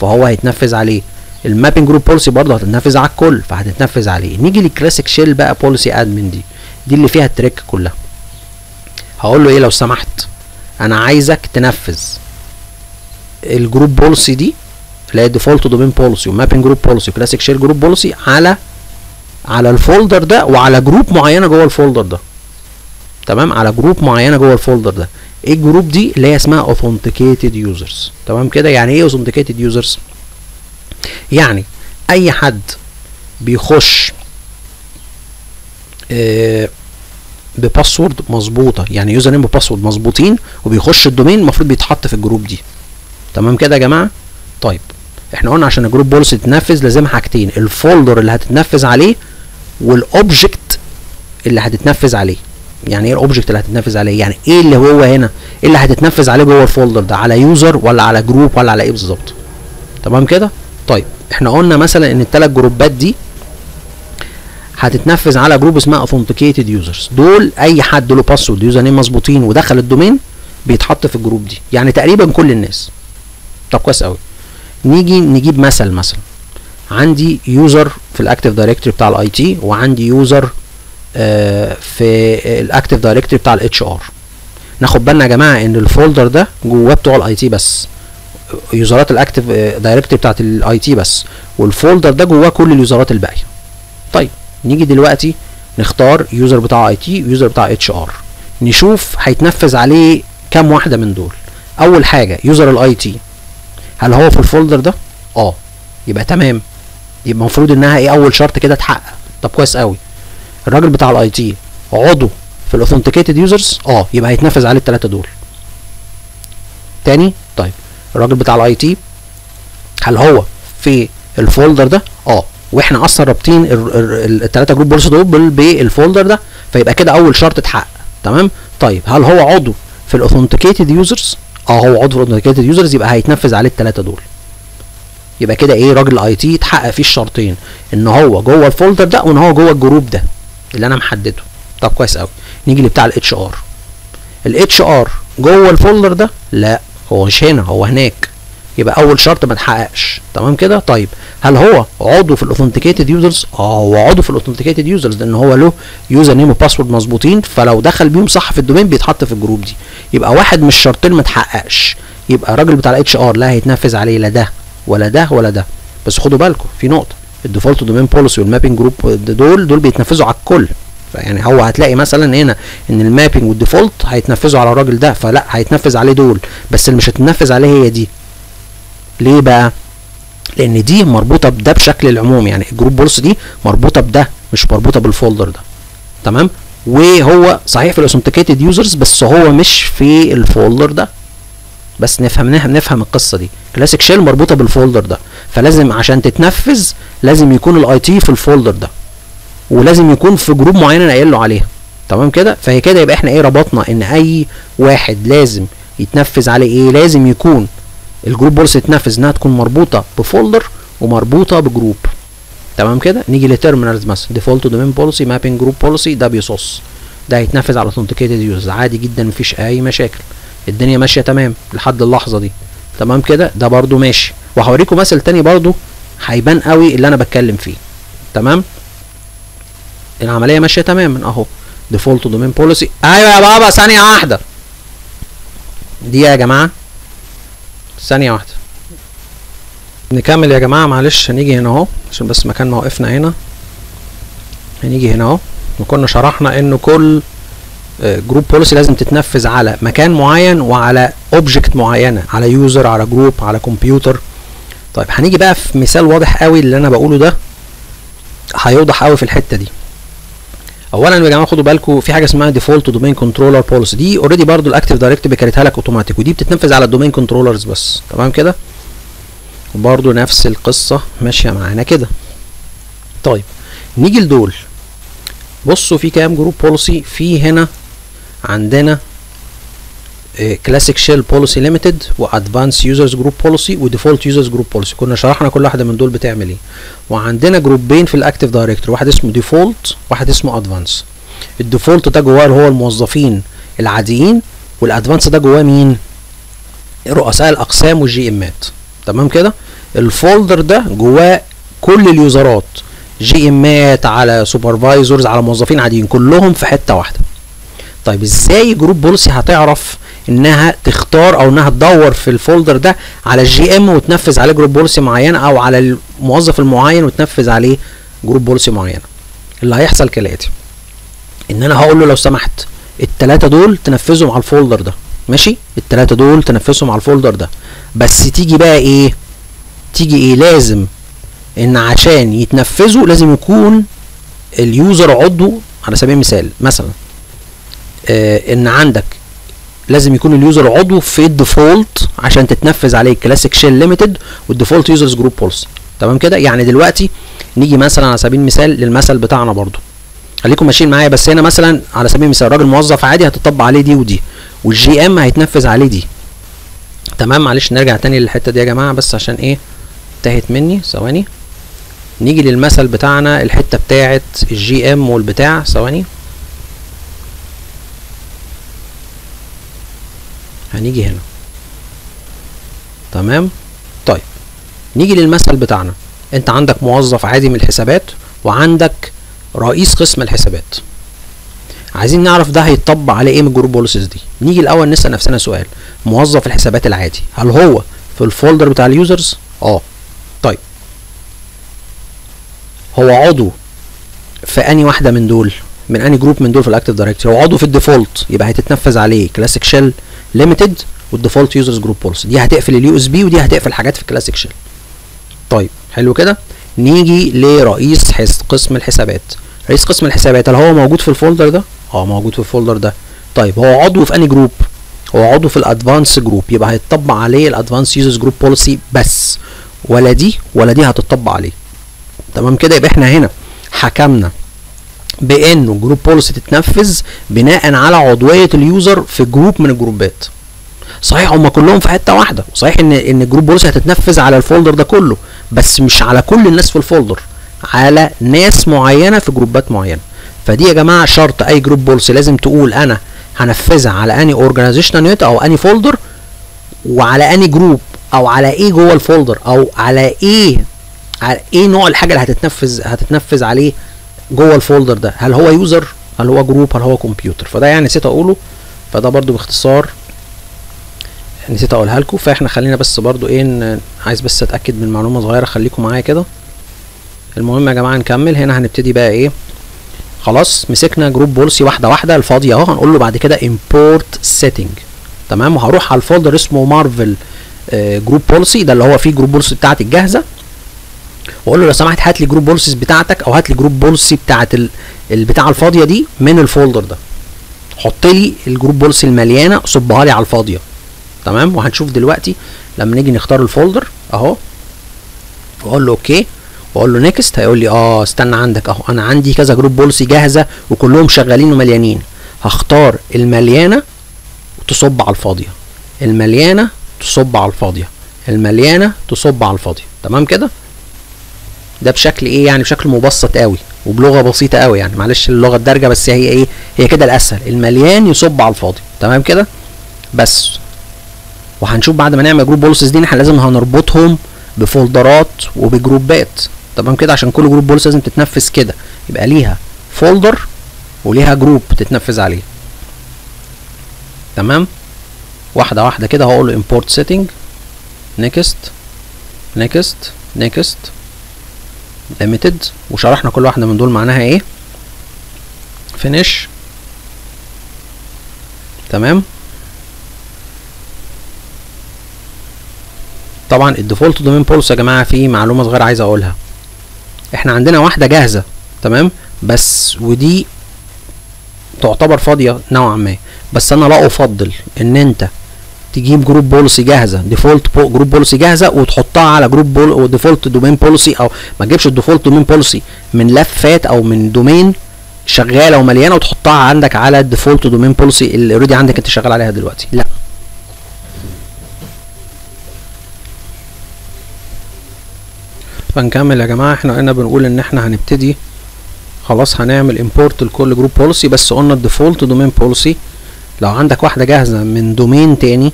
فهو هيتنفذ عليه ال mapping group policy برضه هتتنفذ على الكل فهتتنفذ عليه نيجي لل classic shell بقى policy admin دي. دي اللي فيها ال trick كلها. هقول له إيه لو سمحت؟ أنا عايزك تنفذ ال group policy دي هي default domain policy و mapping group policy و classic shell group policy على على ال folder ده وعلى group معينة جوه ال folder ده. تمام؟ على group معينة جوه ال folder ده. إيه ال group دي؟ اللي هي اسمها authenticated users. تمام كده؟ يعني إيه authenticated users يعني أي حد بيخش آه ب password مظبوطة يعني username و password مظبوطين وبيخش ال domain المفروض بيتحط في ال group دي. تمام كده يا جماعة؟ طيب. إحنا قلنا عشان ال group policy تتنفذ لازم حاجتين ال folder اللي هتتنفذ عليه وال object اللي هتتنفذ عليه. يعني إيه ال object اللي هتتنفذ عليه؟ يعني إيه اللي هو هنا؟ إيه اللي هتتنفذ عليه جوه ال folder ده؟ على user ولا على group ولا على إيه بالظبط؟ تمام كده؟ طيب إحنا قلنا مثلا إن الثلاث جروبات دي هتتنفذ على group اسمها authenticated users. دول أي حد له password user name مظبوطين ودخل ال domain بيتحط في ال group دي. يعني تقريبا كل الناس. طب كويس قوي نيجي نجيب مثل مثلا. عندي user في ال active directory بتاع ال IT وعندي user آه في ال active directory بتاع ال HR ناخد بالنا يا جماعة إن ال folder ده جواه بتوع ال IT بس. يوزرات ال active directory بتاعت ال IT بس. وال folder ده جواه كل اليوزرات الباقيه طيب نيجي دلوقتي نختار user بتاع IT و user بتاع HR نشوف هيتنفذ عليه كام واحدة من دول. أول حاجة user ال IT هل هو في ال folder ده؟ آه. يبقى تمام. يبقى المفروض إنها إيه أول شرط كده اتحقق طب كويس قوي. الراجل بتاع ال IT عضو في ال authenticated users آه. يبقى هيتنفذ عليه الثلاثه دول. تاني؟ طيب. الراجل بتاع ال IT هل هو في ال folder ده؟ آه. وإحنا أصلا رابطين الثلاثه group policies دول بال folder ده فيبقى كده أول شرط اتحقق. تمام؟ طيب. هل هو عضو في ال authenticated users آه هو عضو في ال authenticated users يبقى هيتنفذ عليه الثلاثه دول. يبقى كده إيه راجل IT اتحقق فيه الشرطين ان هو جوه ال folder ده وان هو جوه ال group ده اللي أنا محدده. طب كويس قوي. نيجي لبتاع الاتش آر. الاتش آر جوه ال folder ده؟ لا هو مش هنا هو هناك. يبقى أول شرط ما اتحققش تمام كده؟ طيب هل هو عضو في ال authenticated users آه هو عضو في ال authenticated users لأن هو له user name و password مظبوطين فلو دخل بيهم صح في ال domain بيتحط في ال group دي. يبقى واحد من الشرطين ما اتحققش يبقى الراجل بتاع ال HR لا هيتنفذ عليه لا ده ولا ده ولا ده. بس خدوا بالكم في نقطة. ال default domain policy وال mapping group دول دول بيتنفذوا على الكل. فيعني هو هتلاقي مثلا هنا إن ال mapping وال default هيتنفذوا على الراجل ده فلا هيتنفذ عليه دول. بس اللي مش هتنفذ عليه هي دي. ليه بقى؟ لأن دي مربوطة بده بشكل العموم يعني ال group policy دي مربوطة بده مش مربوطة بال folder ده. تمام؟ وهو صحيح في ال authenticated users بس هو مش في ال folder ده. بس نفهم نفهم القصة دي. classic shell مربوطة بال folder ده. فلازم عشان تتنفذ لازم يكون ال IT في ال folder ده. ولازم يكون في group معين أنا قايل له عليها. تمام كده؟ فهي كده يبقى إحنا إيه ربطنا إن أي واحد لازم يتنفذ عليه إيه؟ لازم يكون ال group policy تتنفذ إنها تكون مربوطة ب folder ومربوطة ب group. تمام كده؟ نيجي ل terminals مثلا. default domain policy mapping group policy ده بيصص. ده هيتنفذ على authenticated users عادي جدا مفيش أي مشاكل. الدنيا ماشية تمام لحد اللحظة دي. تمام كده؟ ده برضو ماشي. وهوريكم مثل تاني برضو هيبان قوي اللي أنا بتكلم فيه. تمام؟ العملية ماشية تماما أهو. default domain policy. أيوه يا بابا ثانية واحدة. دي يا جماعة. ثانية واحدة. نكمل يا جماعة معلش هنيجي هنا أهو عشان بس مكان ما وقفنا هنا. هنيجي هنا أهو. وكنا شرحنا إن كل group policy لازم تتنفذ على مكان معين وعلى object معينة على user على group على كمبيوتر طيب هنيجي بقى في مثال واضح قوي اللي أنا بقوله ده هيوضح قوي في الحتة دي. اولا يا جماعة خدوا بالكم في حاجة اسمها default domain controller policy دي already برضو ال active directory كانتها لك اوتوماتيك ودي بتتنفذ على ال domain controllers بس. تمام كده؟ وبرضو نفس القصة ماشية معانا كده. طيب نيجي لدول. بصوا في كام group policy في هنا عندنا classic shell policy limited و advanced users group policy و default users group policy كنا شرحنا كل واحدة من دول بتعمل إيه. وعندنا جروبين في ال active directory واحد اسمه default واحد اسمه advanced ال default ده جواه هو الموظفين العاديين وال advanced ده جواه مين؟ رؤساء الأقسام وال GM ات تمام كده؟ ال folder ده جواه كل اليوزرات GM ات على supervisors على موظفين عاديين كلهم في حتة واحدة. طيب إزاي group policy هتعرف إنها تختار أو إنها تدور في ال folder ده على ال GM وتنفذ عليه group policy معين أو على الموظف المعين وتنفذ عليه group policy معينة. اللي هيحصل كالآتي. إن أنا هقول له لو سمحت التلاتة دول تنفذهم على ال folder ده. ماشي؟ التلاتة دول تنفذهم على ال folder ده. بس تيجي بقى إيه؟ تيجي إيه؟ لازم إن عشان يتنفذوا لازم يكون ال user عضو على سبيل المثال مثلا آه إن عندك لازم يكون ال user عضو في ال default عشان تتنفذ عليه classic shell limited وال default users group policy تمام كده؟ يعني دلوقتي نيجي مثلا على سبيل المثال للمثل بتاعنا برضو. خليكم ماشيين معايا بس هنا مثلا على سبيل المثال راجل موظف عادي هتطبق عليه دي ودي وال GM هيتنفذ عليه دي. تمام؟ معلش نرجع تاني للحتة دي يا جماعة بس عشان إيه؟ تاهت مني. ثواني. نيجي للمثل بتاعنا الحتة بتاعه ال GM والبتاع. ثواني. هنيجي هنا. تمام؟ طيب نيجي للمثل بتاعنا. انت عندك موظف عادي من الحسابات وعندك رئيس قسم الحسابات. عايزين نعرف ده هيتطبق عليه إيه من ال group policies دي. نيجي الأول نسأل نفسنا سؤال. موظف الحسابات العادي هل هو في ال folder بتاع ال users؟ آه. طيب. هو عضو في اني واحدة من دول؟ من اني group من دول في ال Active Directory هو عضو في ال default يبقى هتتنفذ عليه. classic shell limited وال default users group policy دي هتقفل ال USB ودي هتقفل حاجات في ال classic shell طيب حلو كده؟ نيجي لرئيس حس قسم الحسابات. رئيس قسم الحسابات هل هو موجود في ال folder ده؟ آه موجود في ال folder ده. طيب هو عضو في أنهي group هو عضو في ال advanced group يبقى هيتطبق عليه ال advanced users group policy بس. ولا دي ولا دي هتطبق عليه. تمام كده؟ يبقى إحنا هنا حكمنا. بانه group policy تتنفذ بناء على عضوية ال user في group من الجروبات. صحيح هم كلهم في حتة واحدة. صحيح ان إن ال group policy هتتنفذ على ال folder ده كله بس مش على كل الناس في ال folder على ناس معينة في جروبات معينة. فدي يا جماعة شرط أي group policy لازم تقول أنا هنفذها على أني organizational unit أو أني folder وعلى أني group أو على إيه جوه ال folder أو على إيه على إيه نوع الحاجة اللي هتتنفذ هتتنفذ عليه جوه ال folder ده. هل هو user؟ هل هو group؟ هل هو كمبيوتر؟ فده يعني نسيت أقوله. فده برضو باختصار نسيت أقولها لكم. فإحنا خلينا بس برضو إيه عايز بس أتأكد من معلومة صغيرة. خليكم معايا كده. المهم يا جماعة نكمل. هنا هنبتدي بقى إيه. خلاص مسكنا group policy واحدة واحدة. الفاضيه أهو. هنقول له بعد كده import setting. تمام؟ وهروح على ال folder اسمه Marvel group policy ده اللي هو فيه group policy بتاعتي الجاهزة. وأقول له لو سمحت هات لي group policies بتاعتك أو هات لي group policy بتاعت البتاع الفاضية دي من ال folder ده. حط لي ال group policy المليانة صبها لي على الفاضية. تمام؟ وهنشوف دلوقتي لما نيجي نختار ال folder أهو. وأقول له okay وأقول له next هيقول لي آه استنى عندك أهو. أنا عندي كذا group policy جاهزة وكلهم شغالين ومليانين. هختار المليانة وتصب على الفاضية. المليانة تصب على الفاضية. المليانة تصب على الفاضية. تمام كده؟ ده بشكل إيه يعني بشكل مبسط قوي وبلغة بسيطة قوي يعني. معلش اللغة الدارجة بس هي إيه هي كده الأسهل. المليان يصب على الفاضي. تمام كده؟ بس. وهنشوف بعد ما نعمل group policies دي إحنا لازم هنربطهم بفولدرات وبجروبات. تمام كده؟ عشان كل group policy لازم تتنفذ كده. يبقى ليها folder وليها group تتنفذ عليه. تمام؟ واحدة واحدة كده. هقول له import setting. next. next. next. Limited. وشرحنا كل واحدة من دول معناها إيه. Finish. تمام. طبعا ال default domain policy يا جماعة فيه معلومة صغيره عايز أقولها. إحنا عندنا واحدة جاهزة. تمام. بس ودي تعتبر فاضية نوعا ما. بس أنا لا أفضل إن أنت تجيب group policy جاهزة. default group policy جاهزة وتحطها على group pol default domain policy أو ما تجيبش ال default domain policy من لفات أو من domain شغالة ومليانة وتحطها عندك على ال default domain policy اللي already عندك أنت شغال عليها دلوقتي. لا. فنكمل يا جماعة. إحنا قلنا بنقول إن إحنا هنبتدي خلاص هنعمل import لكل group policy بس قلنا ال default domain policy لو عندك واحدة جاهزة من domain تاني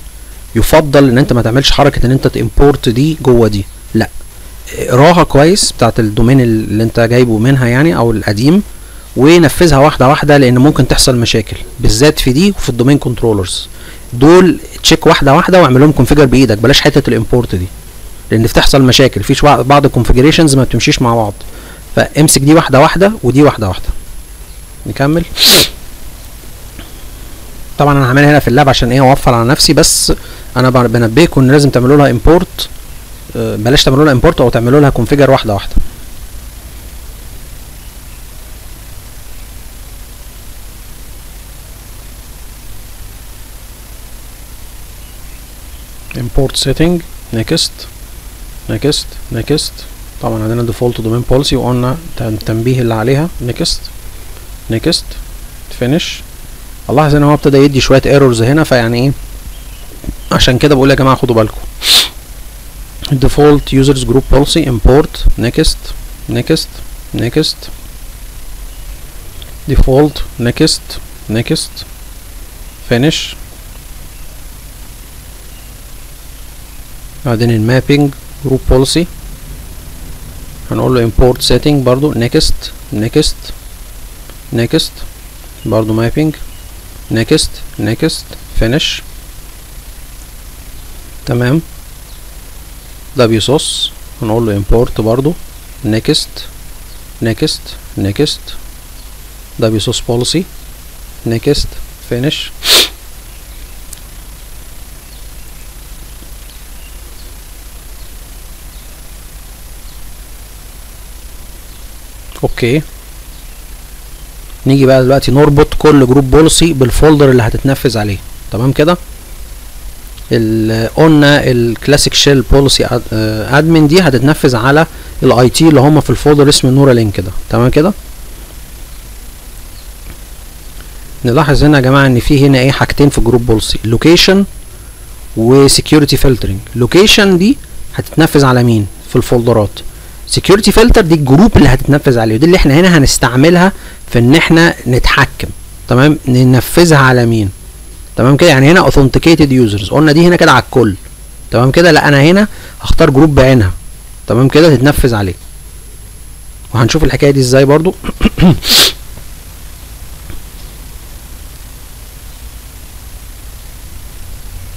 يفضل إن أنت ما تعملش حركة إن أنت ت import دي جوه دي. لأ. اقراها كويس بتاعت ال domain اللي أنت جايبه منها يعني أو القديم ونفذها واحدة واحدة لأن ممكن تحصل مشاكل بالذات في دي وفي ال domain controllers دول check واحدة واحدة واعمل لهم configure بإيدك بلاش حتة ال import دي. لأن بتحصل مشاكل فيش بعض ال configurations ما بتمشيش مع بعض. فامسك دي واحدة واحدة ودي واحدة واحدة. نكمل؟ طبعا أنا هعملها هنا في ال lab عشان إيه؟ أوفر على نفسي بس أنا بنبهكم ان لازم تعملوا لها import بلاش تعملوا لها import أو تعملوا لها configure واحدة واحدة. import setting next next next. طبعا عندنا default domain policy وقلنا التنبيه اللي عليها next next finish. الاحظ ان هو ابتدى يدي شوية ايرورز هنا فيعني إيه؟ عشان كده بقول يا جماعة خدوا بالكم default users group policy import next next next default next next finish بعدين ال mapping group policy هنقول له import setting برضو next next next برضو mapping next next finish تمام. WSUS هنقول له import برضو next next next. WSUS policy. Next finish. Okay نيجي بقى دلوقتي نربط كل group policy بال folder اللي هتتنفذ عليه. تمام كده؟ قلنا ال classic shell policy admin دي هتتنفذ على ال IT اللي هم في ال folder اسمه نورا link ده تمام كده؟ نلاحظ هنا يا جماعة إن في هنا إيه حاجتين في group policy location و security filtering location دي هتتنفذ على مين؟ في الفولدرات. security filter دي ال group اللي هتتنفذ عليه ودي اللي إحنا هنا هنستعملها في إن إحنا نتحكم. تمام؟ ننفذها على مين؟ تمام كده؟ يعني هنا authenticated users. قلنا دي هنا كده على الكل. تمام كده؟ لا أنا هنا هختار group بعينها تمام كده؟ تتنفذ عليه. وهنشوف الحكاية دي إزاي برضو.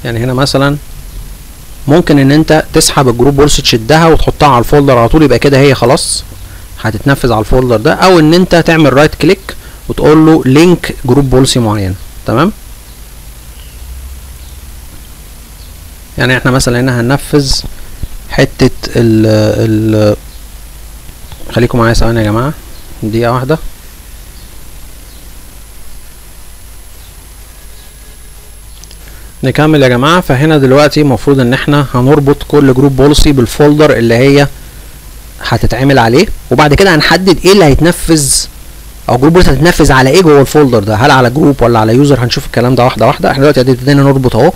يعني هنا مثلا ممكن إن أنت تسحب ال group policy تشدها وتحطها على ال folder على طول يبقى كده هي خلاص هتتنفذ على ال folder ده. أو إن أنت تعمل right click وتقول له link group policy معين. تمام؟ يعني إحنا مثلا هنا هننفذ حتة ال ال خليكم معايا ثواني يا جماعة. دقيقة واحدة. نكمل يا جماعة. فهنا دلوقتي المفروض ان إحنا هنربط كل group policy بال folder اللي هي هتتعمل عليه وبعد كده هنحدد إيه اللي هيتنفذ أو group policy هتتنفذ على إيه جوه ال folder ده. هل على group ولا على user هنشوف الكلام ده واحدة واحدة. إحنا دلوقتي ابتدينا نربط اهو.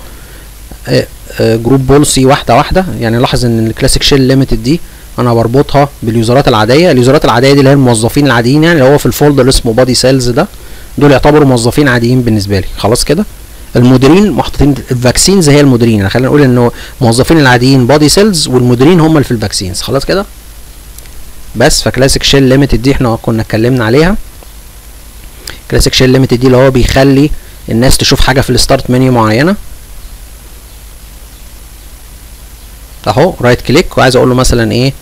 group policy واحدة واحدة. يعني لاحظ إن ال Classic Shell Limited دي أنا بربطها باليوزرات العادية. اليوزرات العادية دي اللي هي الموظفين العاديين يعني اللي هو في ال folder اللي اسمه Body Cells ده دول يعتبروا موظفين عاديين بالنسبة لي. خلاص كده؟ المديرين محطوطين ال Vaccines هي المديرين. يعني خلينا نقول إنه الموظفين العاديين Body Cells والمديرين هم اللي في ال Vaccines خلاص كده؟ بس ف Classic Shell Limited دي إحنا كنا اتكلمنا عليها. Classic Shell Limited دي اللي هو بيخلي الناس تشوف حاجة في ال start menu معينة. اهو right click وعايز أقول له مثلا إيه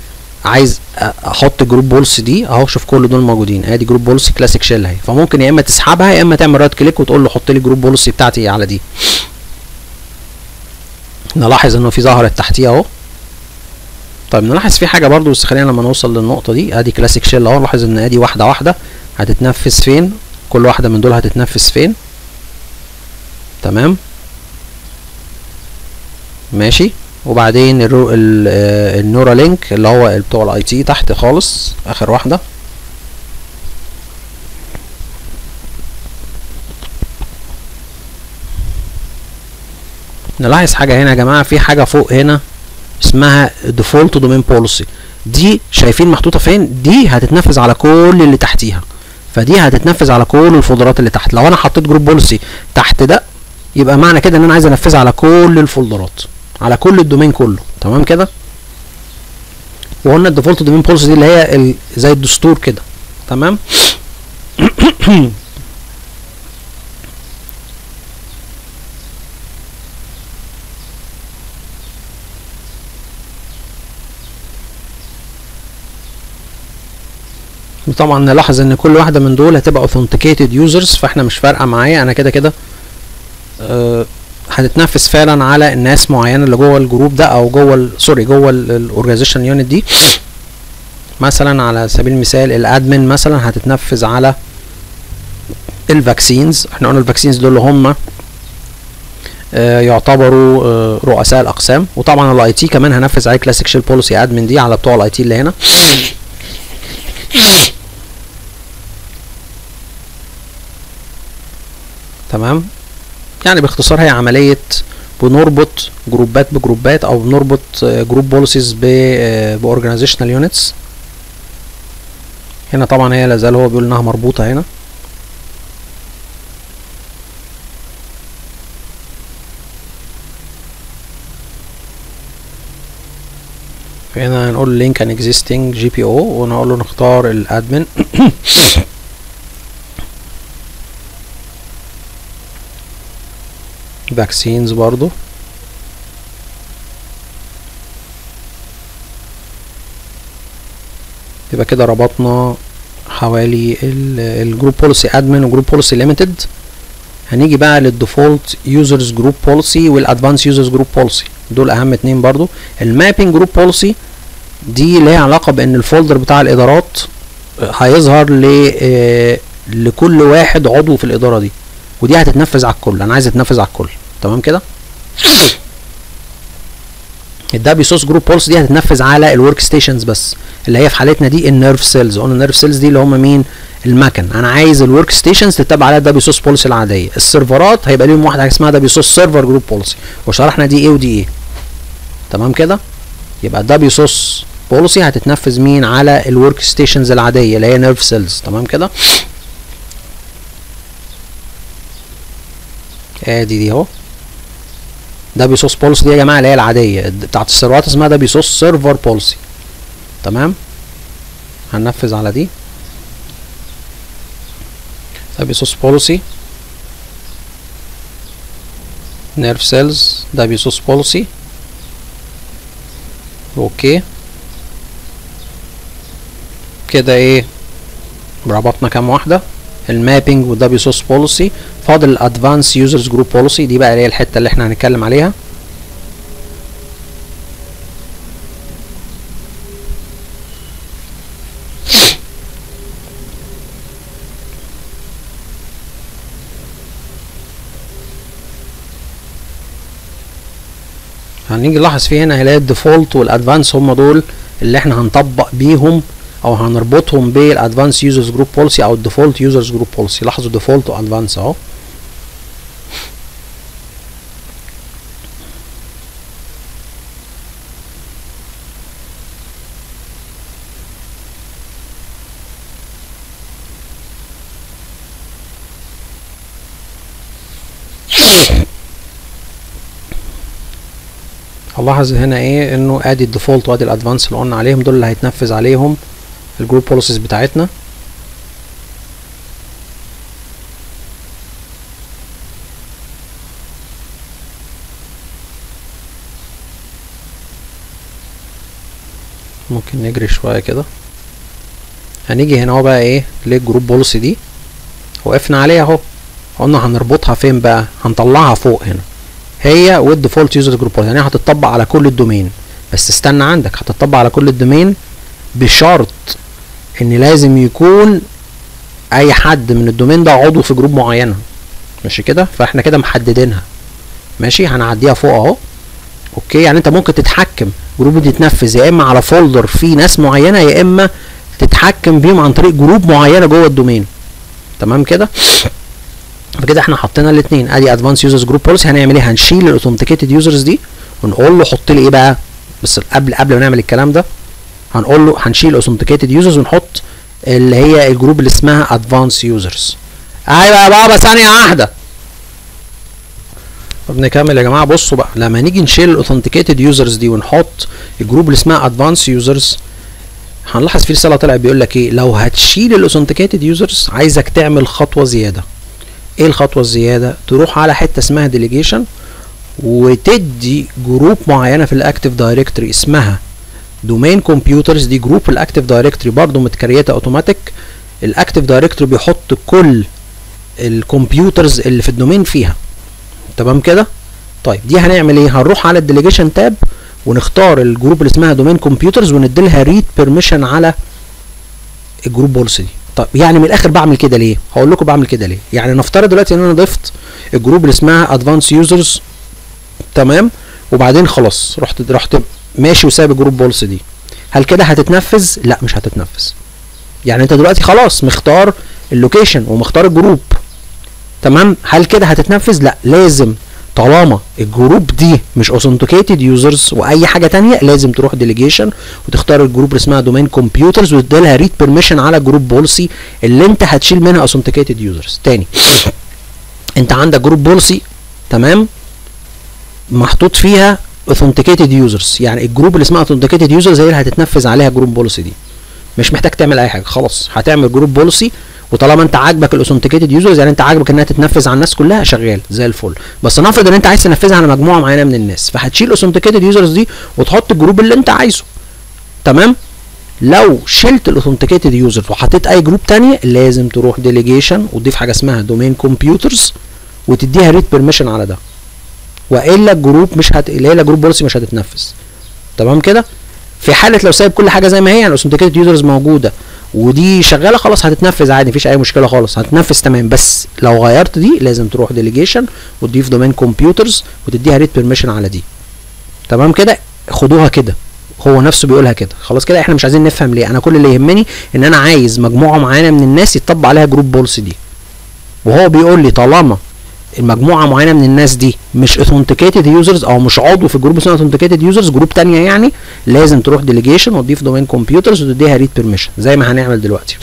عايز أحط group policy دي اهو شوف كل دول موجودين. ادي group policy Classic Shell اهي. فممكن يا إما تسحبها يا إما تعمل right click وتقول له حط لي group policy بتاعتي على دي. نلاحظ إنه في ظهرت تحتيه اهو. طيب نلاحظ في حاجة برضو بس خلينا لما نوصل للنقطة دي. ادي Classic Shell اهو نلاحظ إن ادي واحدة واحدة. هتتنفذ فين؟ كل واحدة من دول هتتنفذ فين؟ تمام؟ ماشي. وبعدين ال ال Neuralink اللي هو بتوع ال IT تحت خالص آخر واحدة. نلاحظ حاجة هنا يا جماعة في حاجة فوق هنا اسمها default domain policy دي شايفين محطوطة فين؟ دي هتتنفذ على كل اللي تحتيها. فدي هتتنفذ على كل الفولدرات اللي تحت. لو أنا حطيت group policy تحت ده يبقى معنى كده إن أنا عايز أنفذها على كل الفولدرات. على كل ال domain كله تمام كده وقلنا ال default domain policy دي اللي هي. زي الدستور كده تمام طبعا نلاحظ إن كل واحدة من دول هتبقى authenticated users فإحنا مش فارقة معايا أنا كده كده أه هتتنفذ فعلا على الناس معينة اللي جوه ال group ده أو جوه sorry جوه ال organization unit دي. مثلا على سبيل المثال ال admin مثلا هتتنفذ على ال Vaccines إحنا قلنا ال Vaccines دول اللي هم آه يعتبروا آه رؤساء الأقسام. وطبعا ال IT كمان هنفذ عليه Classic Shell policy admin دي على بتوع ال IT اللي هنا. تمام؟ يعني باختصار هي عملية بنربط جروبات بجروبات أو بنربط group policies ب organizational units هنا طبعا هي لازال هو بيقول إنها مربوطة هنا. هنا هنقول link an existing GPO ونقول له نختار ال admin Vaccines برضو. يبقى كده ربطنا حوالي ال group policy admin و group policy limited هنيجي بقى لل default users group policy وال advanced users group policy دول أهم اتنين برضو. ال mapping group policy دي ليها علاقة بإن ال folder بتاع الإدارات هيظهر ل لكل واحد عضو في الإدارة دي. ودي هتتنفذ على الكل. أنا عايز أتنفذ على الكل. تمام كده؟ ال WSUS group policy دي هتتنفذ على ال workstations بس اللي هي في حالتنا دي ال Nerve Cells قلنا ال Nerve Cells دي اللي هم مين؟ المكن. أنا عايز ال workstations تتبع عليها ال WSUS policy العادية. السيرفرات هيبقى ليهم واحدة اسمها WSUS server group policy وشرحنا دي إيه ودي إيه. تمام كده؟ يبقى ال WSUS policy هتتنفذ مين؟ على ال workstations العادية اللي هي Nerve Cells تمام كده؟ ادي دي اهو. WSUS policy دي يا جماعة اللي هي العادية. بتاعت السيرفرات اسمها WSUS server policy تمام؟ هننفذ على دي. WSUS policy Nerve Cells WSUS policy okay. كده إيه؟ ربطنا كام واحدة؟ ال mapping وال WSUS policy. فاضل ال advanced users group policy دي بقى اللي هي الحتة اللي إحنا هنتكلم عليها. هنيجي نلاحظ في هنا هنلاقي ال default وال advanced هم دول اللي إحنا هنطبق بيهم. أو هنربطهم بال advanced users group policy أو ال default users group policy لاحظوا default و advanced أهو. هنلاحظ هنا إيه؟ إنه آدي ال default وآدي ال advanced اللي قلنا عليهم دول اللي هيتنفذ عليهم. ال group policies بتاعتنا. ممكن نجري شوية كده. هنيجي هنا أهو بقى إيه لل group policy دي. وقفنا عليها أهو. قلنا هنربطها فين بقى؟ هنطلعها فوق هنا. هي وال default user group policy يعني هتطبق على كل ال domain. بس استنى عندك. هتطبق على كل ال domain بشرط إن لازم يكون أي حد من ال domain ده عضو في group معينة. ماشي كده؟ فإحنا كده محددينها. ماشي؟ هنعديها فوق أهو. okay؟ يعني أنت ممكن تتحكم. group دي تنفذ. يا إما على folder فيه ناس معينة يا إما تتحكم بيهم عن طريق group معينة جوه ال domain. تمام كده؟ فكده إحنا حطينا الاثنين أدي advanced users group policy هنعمل إيه؟ هنشيل ال authenticated users دي ونقول له حط لي إيه بقى؟ بس قبل قبل ما نعمل الكلام ده. هنقول له هنشيل ال authenticated users ونحط اللي هي ال group اللي اسمها advanced users أيوه يا بابا ثانية واحدة. طب نكمل يا جماعة. بصوا بقى لما نيجي نشيل ال authenticated users دي ونحط ال group اللي اسمها advanced users هنلاحظ في رسالة طلعت بيقول لك إيه؟ لو هتشيل ال authenticated users عايزك تعمل خطوة زيادة. إيه الخطوة الزيادة؟ تروح على حتة اسمها delegation وتدي group معينة في ال Active Directory اسمها domain computers دي جروب الاكتيف دايركتوري برضه متكريته اوتوماتيك الاكتيف دايركتوري بيحط كل ال computers اللي في ال domain فيها تمام كده طيب دي هنعمل إيه هنروح على ال delegation tab ونختار ال group اللي اسمها domain computers ونديلها read permission على ال group policy دي طيب يعني من الآخر بعمل كده ليه هقول لكم بعمل كده ليه يعني نفترض دلوقتي ان أنا ضفت ال group اللي اسمها advanced users تمام وبعدين خلاص رحت رحت ماشي وسايب ال group policy دي. هل كده هتتنفذ؟ لا مش هتتنفذ. يعني انت دلوقتي خلاص مختار ال location ومختار ال group. تمام؟ هل كده هتتنفذ؟ لا. لازم طالما ال group دي مش authenticated users وأي حاجة تانية لازم تروح delegation وتختار ال group اللي اسمها domain computers وتديلها read permission على ال group policy اللي انت هتشيل منها authenticated users تاني. انت عندك group policy تمام؟ محطوط فيها authenticated users يعني ال group اللي اسمها authenticated users هي اللي هتتنفذ عليها group policy دي. مش محتاج تعمل أي حاجة. خلاص هتعمل group policy وطالما أنت عاجبك ال authenticated users يعني أنت عاجبك إنها تتنفذ على الناس كلها شغال زي الفل. بس نفرض إن أنت عايز تنفذها على مجموعة معينة من الناس فهتشيل ال authenticated users دي وتحط ال group اللي أنت عايزه. تمام؟ لو شلت ال authenticated users وحطيت أي group تانية لازم تروح delegation وتضيف حاجة اسمها domain computers وتديها read permission على ده. وإلا ال group مش هت الا group policy مش هتتنفذ. تمام كده؟ في حالة لو سايب كل حاجة زي ما هي يعني ال authenticated users موجودة ودي شغالة خلاص هتتنفذ عادي مفيش أي مشكلة خالص هتتنفذ تمام. بس لو غيرت دي لازم تروح delegation وتضيف domain computers وتديها read permission على دي. تمام كده؟ خدوها كده. هو نفسه بيقولها كده. خلاص كده إحنا مش عايزين نفهم ليه. أنا كل اللي يهمني إن أنا عايز مجموعة معينة من الناس يتطبق عليها group policy دي. وهو بيقول لي طالما المجموعة معينة من الناس دي مش authenticated users أو مش عضو في ال group اسمه authenticated users group تانية يعني لازم تروح delegation وتضيف domain computers وتديها read permission زي ما هنعمل دلوقتي.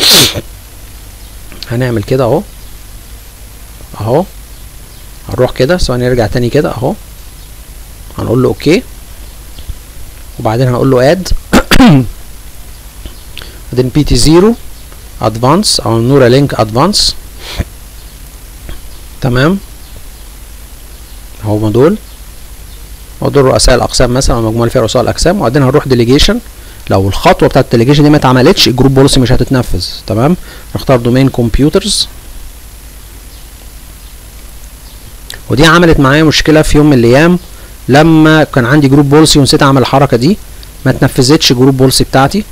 هنعمل كده أهو. أهو. هنروح كده ثواني نرجع تاني كده. أهو. هنقول له أوكي وبعدين هنقول له اد بعدين بي تي 0 ادفانس أو نورا لينك ادفانس تمام. هما دول. دول رؤساء الأقسام مثلا المجموعه اللي فيها رؤساء الأقسام وبعدين هنروح ديليجيشن لو الخطوة بتاعت ال delegation دي ما اتعملتش ال group policy مش هتتنفذ. تمام؟ نختار domain computers ودي عملت معايا مشكلة في يوم من الأيام لما كان عندي group policy ونسيت أعمل الحركة دي ما اتنفذتش group policy بتاعتي.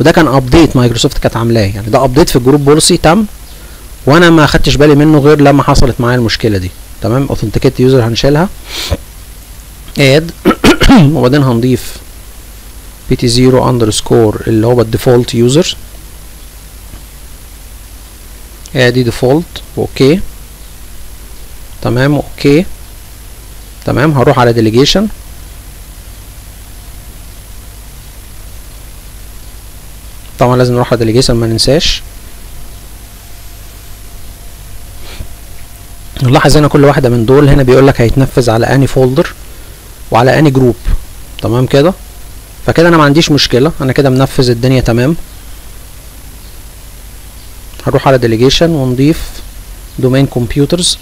وده كان update مايكروسوفت كانت عاملاه. يعني ده update في ال group policy تم وأنا ما خدتش بالي منه غير لما حصلت معايا المشكلة دي. تمام؟ authenticated user هنشيلها. add وبعدين هنضيف بي تي 0 underscore اللي هو ال default user ادي default okay تمام؟ okay تمام؟ هروح على delegation طبعا لازم نروح على delegation ما ننساش. نلاحظ هنا كل واحدة من دول هنا بيقول لك هيتنفذ على اني folder وعلى اني group تمام كده فكده أنا ما عنديش مشكله أنا كده منفذ الدنيا تمام هنروح على delegation ونضيف domain computers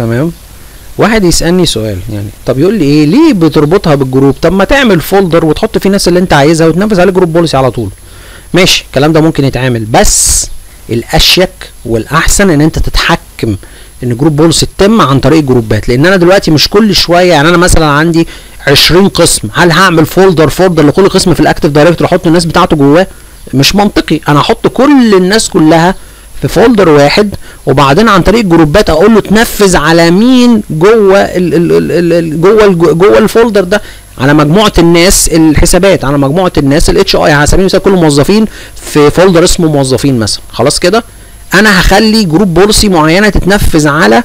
تمام؟ واحد يسألني سؤال يعني طب يقول لي إيه؟ ليه بتربطها بال group؟ طب ما تعمل folder وتحط فيه الناس اللي أنت عايزها وتنفذ عليه group policy على طول. ماشي الكلام ده ممكن يتعمل بس الأشيك والأحسن إن أنت تتحكم إن group policy تتم عن طريق ال group ات لأن أنا دلوقتي مش كل شوية يعني أنا مثلا عندي 20 قسم هل هعمل folder folder لكل قسم في ال Active Directory أحط الناس بتاعته جواه؟ مش منطقي أنا أحط كل الناس كلها في folder واحد وبعدين عن طريق ال group ات أقول له تنفذ على مين جوه ال ال ال ال جوه ال جوه ال folder ده؟ على مجموعة الناس الحسابات على مجموعة الناس ال HR على سبيل المثال كل الموظفين في folder اسمه موظفين مثلا. خلاص كده؟ أنا هخلي group policy معينة تتنفذ على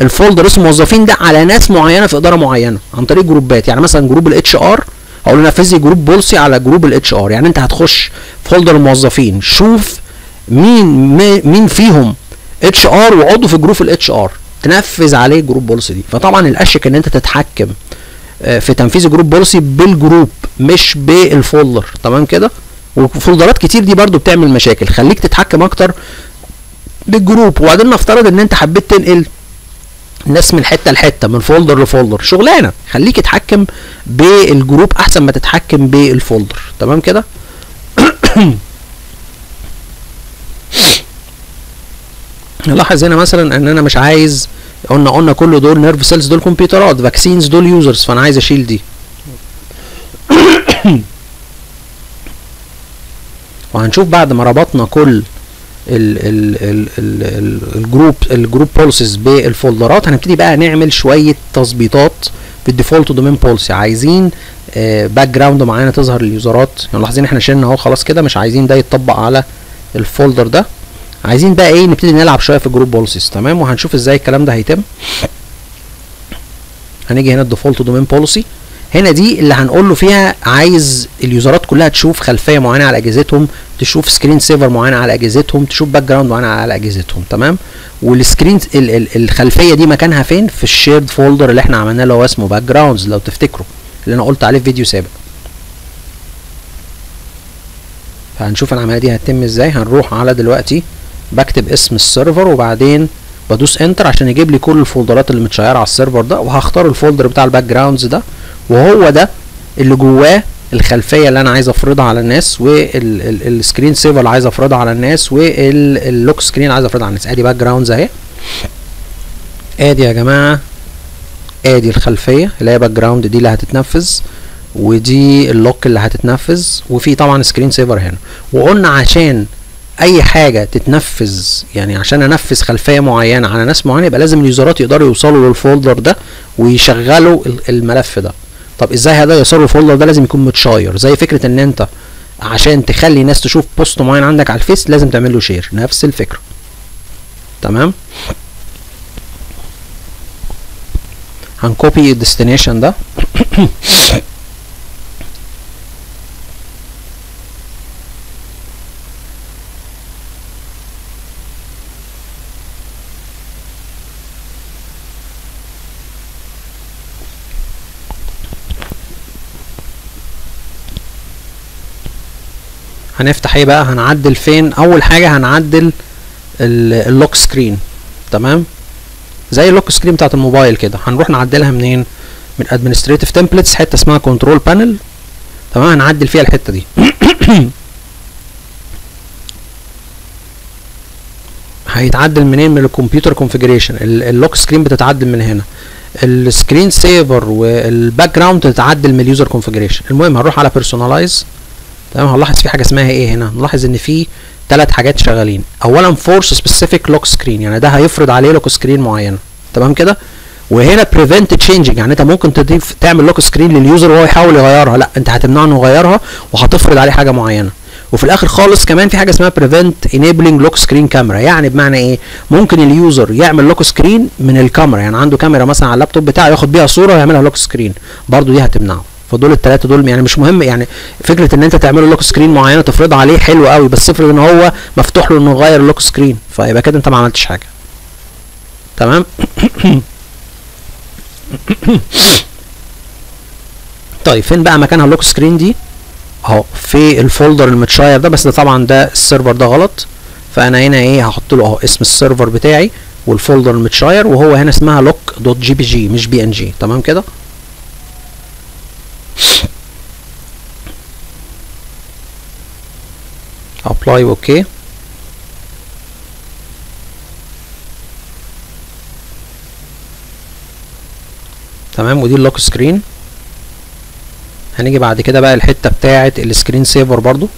ال folder اسمه موظفين ده على ناس معينة في إدارة معينة عن طريق group ات. يعني مثلا group ال HR أقول له نفذ لي group policy على group ال HR يعني أنت هتخش folder الموظفين شوف مين مين فيهم HR وعضو في group ال HR تنفذ عليه group policy دي. فطبعا الأشيك إن أنت تتحكم في تنفيذ group policy بال group مش بال folder. تمام كده؟ و folderات كتير دي برضو بتعمل مشاكل. خليك تتحكم أكتر بال group. وبعدين نفترض إن أنت حبيت تنقل ناس من حتة لحتة من folder ل folder. شغلانة. خليك اتحكم بال group أحسن ما تتحكم بال folder. تمام كده؟ نلاحظ هنا مثلا إن أنا مش عايز قلنا قلنا كل دول nerve cells دول كمبيوترات vaccines دول users فأنا عايز أشيل دي. وهنشوف بعد ما ربطنا كل ال ال ال ال ال الجروب الجروب بوليسز بالفولدرات هنبتدي بقى نعمل شوية تظبيطات في ال default domain policy عايزين background معينة تظهر لل userات. يعني ملاحظين إحنا شلنا أهو خلاص كده مش عايزين ده يتطبق على ال folder ده. عايزين بقى إيه نبتدي نلعب شوية في ال group policies تمام؟ وهنشوف إزاي الكلام ده هيتم. هنيجي هنا ال default domain policy هنا دي اللي هنقول له فيها عايز ال userات كلها تشوف خلفية معينة على أجهزتهم تشوف screen saver معينة على أجهزتهم تشوف background معينة على أجهزتهم. تمام؟ وال screen ال ال الخلفية دي مكانها فين؟ في ال shared folder اللي إحنا عملناه اللي هو اسمه backgrounds لو تفتكروا اللي أنا قلت عليه في فيديو سابق. فهنشوف العملية دي هتتم إزاي. هنروح على دلوقتي بكتب اسم ال server وبعدين بدوس enter عشان يجيب لي كل ال folderات اللي متشيرة على ال server ده وهختار ال folder بتاع ال backgrounds ده وهو ده اللي جواه الخلفية اللي أنا عايز أفرضها على الناس وال screen saver اللي عايز أفرضها على الناس وال lock screen عايز أفرضها على الناس. أدي backgrounds أهي. أدي يا جماعة أدي الخلفية اللي هي background دي اللي هتتنفذ. ودي ال lock اللي هتتنفذ. وفي طبعا screen saver هنا. وقلنا عشان أي حاجة تتنفذ يعني عشان أنفذ خلفية معينة على ناس معينة يبقى لازم ال userات يقدروا يوصلوا لل folder ده ويشغلوا الملف ده. طب إزاي هيوصلوا لل folder ده؟ لازم يكون متshare زي فكرة إن أنت عشان تخلي ناس تشوف post معين عندك على الفيس لازم تعمل له share نفس الفكرة. تمام؟ هنكوبي الديستنيشن ده. هنفتح إيه بقى؟ هنعدل فين؟ أول حاجة هنعدل ال lock screen. تمام؟ زي ال lock screen بتاعت الموبايل كده. هنروح نعدلها منين؟ من administrative templates حتة اسمها control panel تمام؟ هنعدل فيها الحتة دي. هيتعدل منين؟ من ال computer configuration ال lock screen بتتعدل من هنا. ال screen saver وال background بتتعدل من ال user configuration المهم هنروح على personalize تمام؟ هنلاحظ في حاجة اسمها إيه هنا؟ نلاحظ إن في ثلاث حاجات شغالين. اولا force specific lock screen يعني ده هيفرض عليه lock screen معينه تمام كده؟ وهنا prevent changing يعني أنت ممكن تضيف تعمل lock screen لل user وهو يحاول يغيرها. لا أنت هتمنعه إنه يغيرها وهتفرض عليه حاجة معينة. وفي الآخر خالص كمان في حاجة اسمها prevent enabling lock screen camera يعني بمعنى إيه؟ ممكن ال user يعمل lock screen من الكاميرا يعني عنده كاميرا مثلا على اللابتوب بتاعه ياخد بيها صورة ويعملها lock screen برضو دي هتمنعه. فدول الثلاثه دول يعني مش مهم يعني فكرة إن أنت تعمله lock screen معينه تفرضها عليه حلو قوي بس افرض إن هو مفتوح له إنه يغير ال lock screen فيبقى كده أنت ما عملتش حاجة. تمام؟ طيب فين بقى مكانها ال lock screen دي؟ أهو في ال folder المتshare ده بس ده طبعا ده ال server ده غلط. فأنا هنا إيه هحط له أهو اسم ال server بتاعي وال folder المتshare وهو هنا اسمها lock dot JPG مش PNG. تمام كده؟ apply okay تمام ودي ال lock screen هنيجي بعد كده بقى الحتة بتاعه ال screen saver برضو.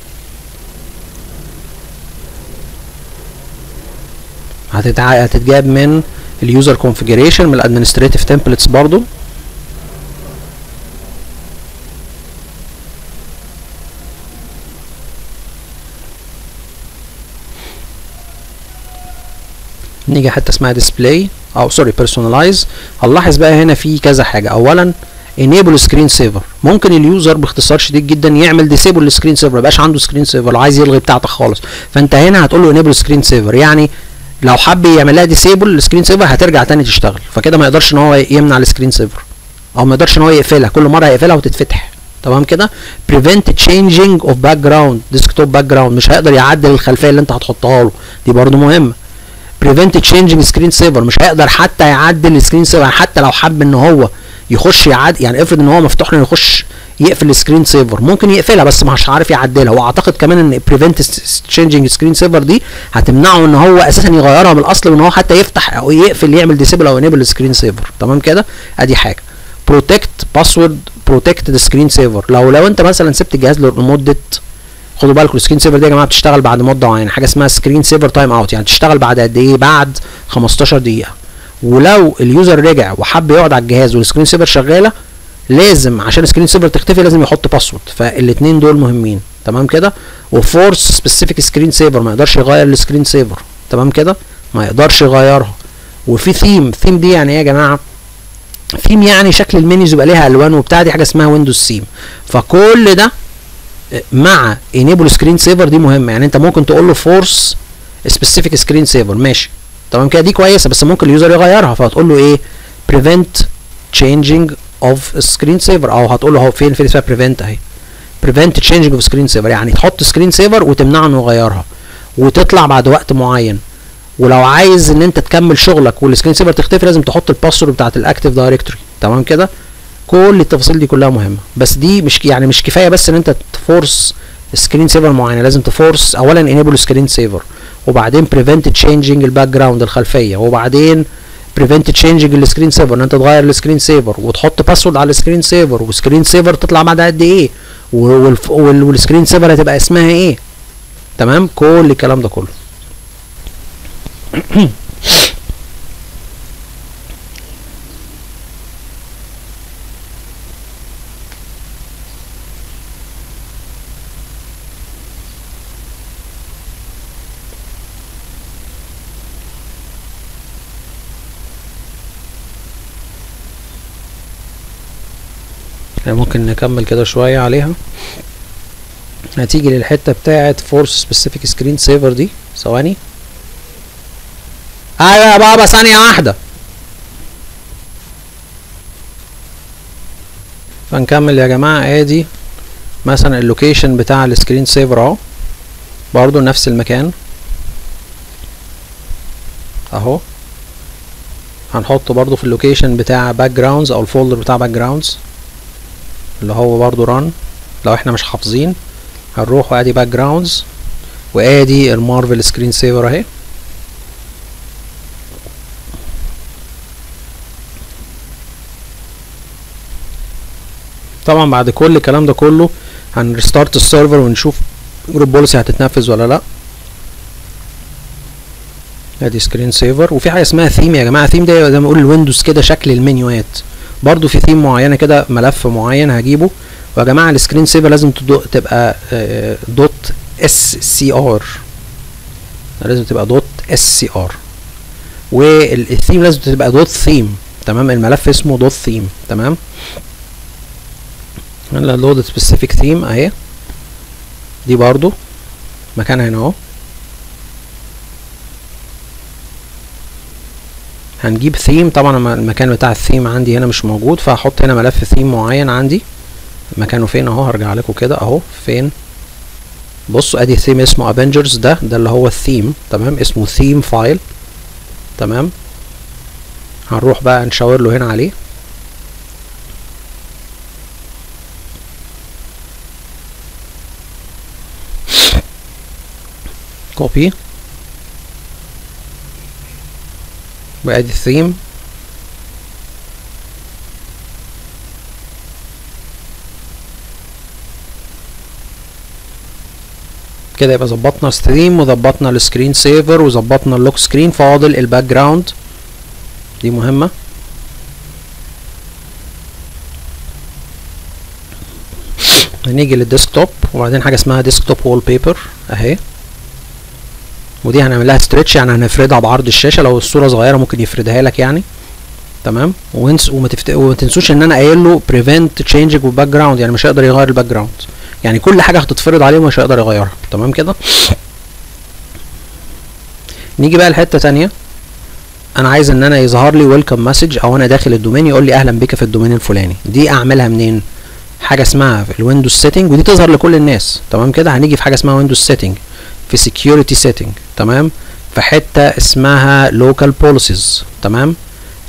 هتتجاب من ال user configuration من ال administrative templates برضو. نيجي حتة اسمها display أو sorry personalize هنلاحظ بقى هنا في كذا حاجة. اولا enable screen saver ممكن ال user باختصار شديد جدا يعمل disable لل screen saver ما يبقاش عنده screen saver عايز يلغي بتاعتك خالص. فأنت هنا هتقول له enable screen saver يعني لو حب يعمل لها disable لل screen saver هترجع تاني تشتغل. فكده ما يقدرش إن هو يمنع ال screen saver أو ما يقدرش إن هو يقفلها. كل مرة يقفلها وتتفتح. تمام كده؟ prevent changing of background. desktop background. مش هيقدر يعدل الخلفية اللي أنت هتحطها له. دي برضو مهمة. Prevent changing screen saver. مش هيقدر حتى يعدل ال screen saver حتى لو حب إن هو يخش يعد يعني افرض إن هو مفتوح له يخش يقفل ال screen saver ممكن يقفلها بس مش عارف يعدلها. وأعتقد كمان إن prevent changing screen saver دي هتمنعه إن هو أساسا يغيرها من الأصل وإن هو حتى يفتح أو يقفل يعمل disable أو enable ال screen saver تمام كده؟ أدي حاجة. protect password protect the screen saver لو لو أنت مثلا سبت الجهاز لمدة خدوا بالكم ال screen saver دي يا جماعة بتشتغل بعد مدة معينة حاجة اسمها screen saver timeout يعني تشتغل بعد قد إيه؟ بعد 15 دقيقة. ولو ال user رجع وحب يقعد على الجهاز وال screen saver شغالة لازم عشان ال screen saver تختفي لازم يحط password فالاثنين دول مهمين. تمام كده؟ و force specific screen saver ما يقدرش يغير ال screen saver. تمام كده؟ ما يقدرش يغيرها. وفي theme theme دي يعني إيه يا جماعة؟ ثيم يعني شكل ال menus يبقى ليها ألوان وبتاع دي حاجة اسمها Windows theme فكل ده مع enable screen saver دي مهمة. يعني انت ممكن تقول له force specific screen saver ماشي. تمام كده؟ دي كويسة بس ممكن ال user يغيرها. فهتقول له إيه؟ prevent changing of screen saver أو هتقول له اهو فين؟ فين اسمها prevent اهي. prevent changing of screen saver يعني تحط screen saver وتمنعه انه يغيرها. وتطلع بعد وقت معين. ولو عايز ان انت تكمل شغلك وال screen saver تختفي لازم تحط ال password بتاعت ال Active Directory تمام كده؟ كل التفاصيل دي كلها مهمة. بس دي مش يعني مش كفاية بس إن أنت ت force screen saver معينة. لازم ت force اولا enable screen saver وبعدين prevent changing ال background الخلفية وبعدين prevent changing ال screen saver إن أنت تغير ال screen saver وتحط password على ال screen saver وال screen saver تطلع بعد قد إيه؟ وال screen saver هتبقى اسمها إيه؟ تمام؟ كل الكلام ده كله. ممكن نكمل كده شوية عليها. هتيجي للحتة بتاعت force specific screen saver دي. ثواني. أيوه يا بابا ثانية واحدة. فنكمل يا جماعة. ادي مثلا ال location بتاع ال screen saver اهو. برضو نفس المكان. اهو. هنحط برضو في ال location بتاع backgrounds أو ال folder بتاع backgrounds اللي هو برضو run لو إحنا مش حافظين هنروح وادي backgrounds وادي ال Marvel screen saver اهي. طبعا بعد كل الكلام ده كله هن restart ال server ونشوف group policy هتتنفذ ولا لا. ادي screen saver وفي حاجة اسمها ثيم يا جماعة. ثيم ده زي ما أقول ال Windows كده شكل ال menuات. برضو في ثيم معينة كده ملف معين هجيبه. ويا جماعة ال screen saver لازم تبقى dot SCR لازم تبقى dot SCR وال theme لازم تبقى dot theme تمام؟ الملف اسمه dot theme تمام؟ هلا load specific theme أهي. دي برضو مكانها هنا أهو. هنجيب ثيم. طبعا المكان بتاع الثيم عندي هنا مش موجود فهحط هنا ملف ثيم معين عندي. مكانه فين أهو؟ هرجع لكم كده أهو. فين؟ بصوا أدي ثيم اسمه Avengers ده ده اللي هو الثيم. تمام؟ اسمه theme file. تمام؟ هنروح بقى نشاور له هنا عليه. copy وأدي الثيم. كده يبقى ظبطنا ستريم وظبطنا ال screen saver وظبطنا ال lock screen فاضل ال background دي مهمة. هنيجي لل desktop. وبعدين حاجة اسمها desktop wallpaper أهي. ودي هنعمل لها stretch يعني هنفردها بعرض الشاشة لو الصورة صغيرة ممكن يفردها لك يعني. تمام؟ وانس وما, تفت... تنسوش إن أنا قايل له prevent changing background يعني مش هيقدر يغير ال background يعني كل حاجة هتتفرض عليه ومش هيقدر يغيرها. تمام كده؟ نيجي بقى لحتة تانية. أنا عايز إن أنا يظهر لي welcome message أو أنا داخل ال domain يقول لي أهلا بك في ال domain الفلاني. دي أعملها منين؟ حاجة اسمها ال Windows setting ودي تظهر لكل الناس. تمام كده؟ هنيجي في حاجة اسمها Windows setting في security setting تمام؟ في حتة اسمها local policies تمام؟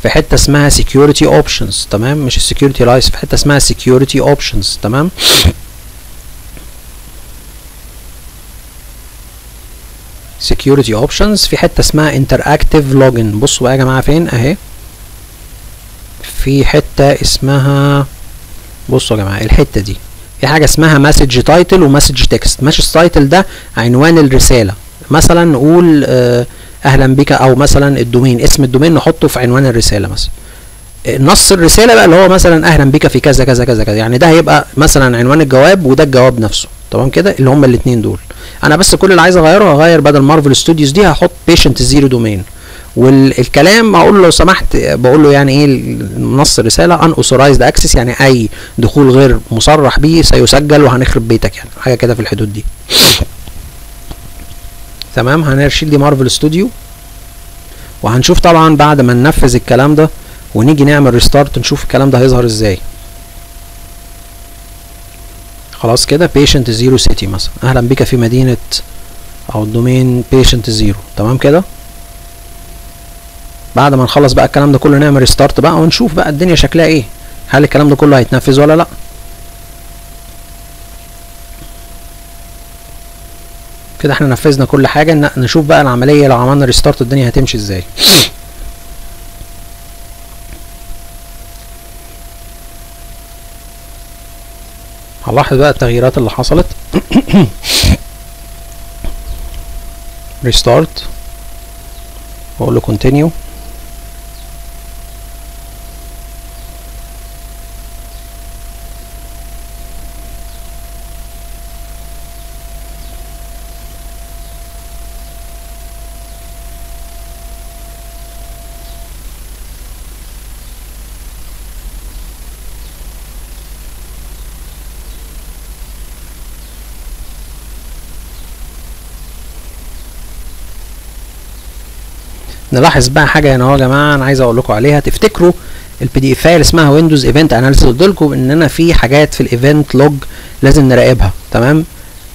في حتة اسمها security options تمام؟ مش ال security لايس في حتة اسمها security options تمام؟ security options في حتة اسمها interactive login. بصوا بقى يا جماعة فين؟ أهي. في حتة اسمها بصوا يا جماعة الحتة دي. في حاجة اسمها message title و message text message title ده عنوان الرسالة. مثلا نقول آه أهلا بك أو مثلا ال domain. اسم ال domain نحطه في عنوان الرسالة مثلا. نص الرسالة بقى اللي هو مثلا أهلا بك في كذا كذا كذا كذا. يعني ده هيبقى مثلا عنوان الجواب وده الجواب نفسه. تمام كده؟ اللي هما الاثنين دول. أنا بس كل اللي عايز أغيره هغير بدل Marvel Studios دي هحط Patient Zero domain والكلام أقول له لو سمحت بقول له يعني إيه نص الرساله unauthorized access يعني اي دخول غير مصرح به سيسجل وهنخرب بيتك يعني حاجة كده في الحدود دي. تمام؟ هنشيل دي Marvel Studio. وهنشوف طبعا بعد ما ننفذ الكلام ده ونيجي نعمل restart نشوف الكلام ده هيظهر إزاي. خلاص كده؟ Patient Zero city مثلا. أهلا بك في مدينة أو ال domain Patient Zero تمام كده؟ بعد ما نخلص بقى الكلام ده كله نعمل restart بقى ونشوف بقى الدنيا شكلها إيه. هل الكلام ده كله هيتنفذ ولا لا؟ كده إحنا نفذنا كل حاجة. نشوف بقى العملية لو عملنا restart الدنيا هتمشي إزاي. هنلاحظ بقى التغييرات اللي حصلت. restart واقول له continue نلاحظ بقى حاجة هنا أهو يا جماعة أنا عايز أقول لكم عليها. تفتكروا ال PDF file اسمها Windows event analysis قلت لكم اننا في حاجات في ال event log لازم نراقبها تمام؟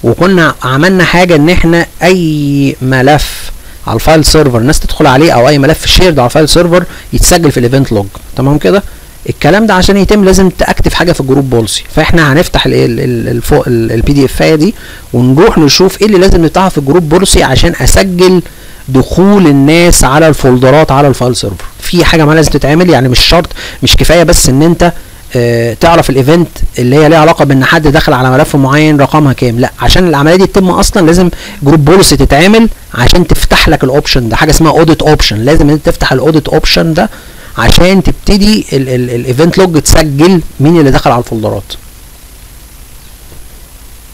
وكنا عملنا حاجة إن إحنا أي ملف على ال file server الناس تدخل عليه أو أي ملف shared على ال file server يتسجل في ال event log تمام كده؟ الكلام ده عشان يتم لازم تأكتف حاجة في ال group policy فإحنا هنفتح ال PDF دي ونروح نشوف إيه اللي لازم نفتحها في ال group policy عشان أسجل دخول الناس على الفولدرات على ال file server في حاجة ما لازم تتعمل يعني مش شرط مش كفاية بس إن أنت آه تعرف ال event اللي هي ليها علاقة بإن حد دخل على ملف معين رقمها كام. لأ عشان العملية دي تتم أصلا لازم group policy تتعمل عشان تفتح لك ال option ده. حاجة اسمها audit option لازم أنت تفتح ال audit option ده عشان تبتدي ال event log تسجل مين اللي دخل على الفولدرات.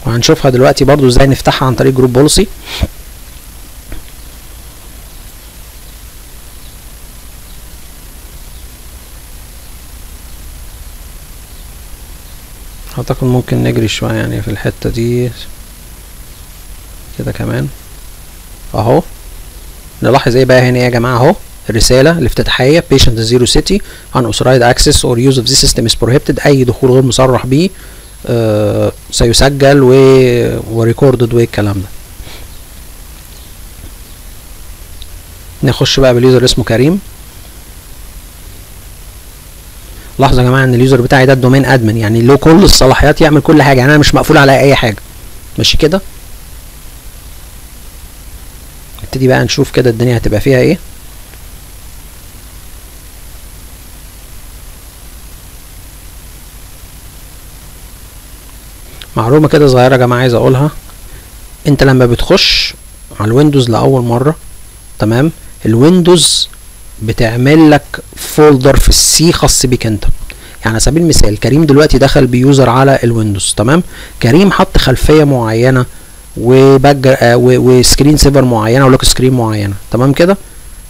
وهنشوفها دلوقتي برضو إزاي نفتحها عن طريق جروب بوليسي أعتقد ممكن نجري شوية يعني في الحتة دي. كده كمان. أهو. نلاحظ إيه بقى هنا يا جماعة؟ أهو. الرسالة الافتتاحية patient zero city unauthorized access or use of this system is prohibited. أي دخول غير مصرح به آه سيسجل و و recorded والكلام ده. نخش بقى بال user اسمه كريم. لاحظوا يا جماعة إن ال user بتاعي ده ال domain admin يعني له كل الصلاحيات يعمل كل حاجة. يعني أنا مش مقفول على أي حاجة. ماشي كده؟ نبتدي بقى نشوف كده الدنيا هتبقى فيها إيه. معلومة كده صغيرة يا جماعة عايز أقولها. أنت لما بتخش على ال Windows لأول مرة تمام؟ ال Windows بتعمل لك folder في ال C خاص بيك أنت. يعني على سبيل المثال كريم دلوقتي دخل ب user على ال Windows تمام؟ كريم حط خلفية معينة و back آه و screen saver معينة و lock screen معينة تمام كده؟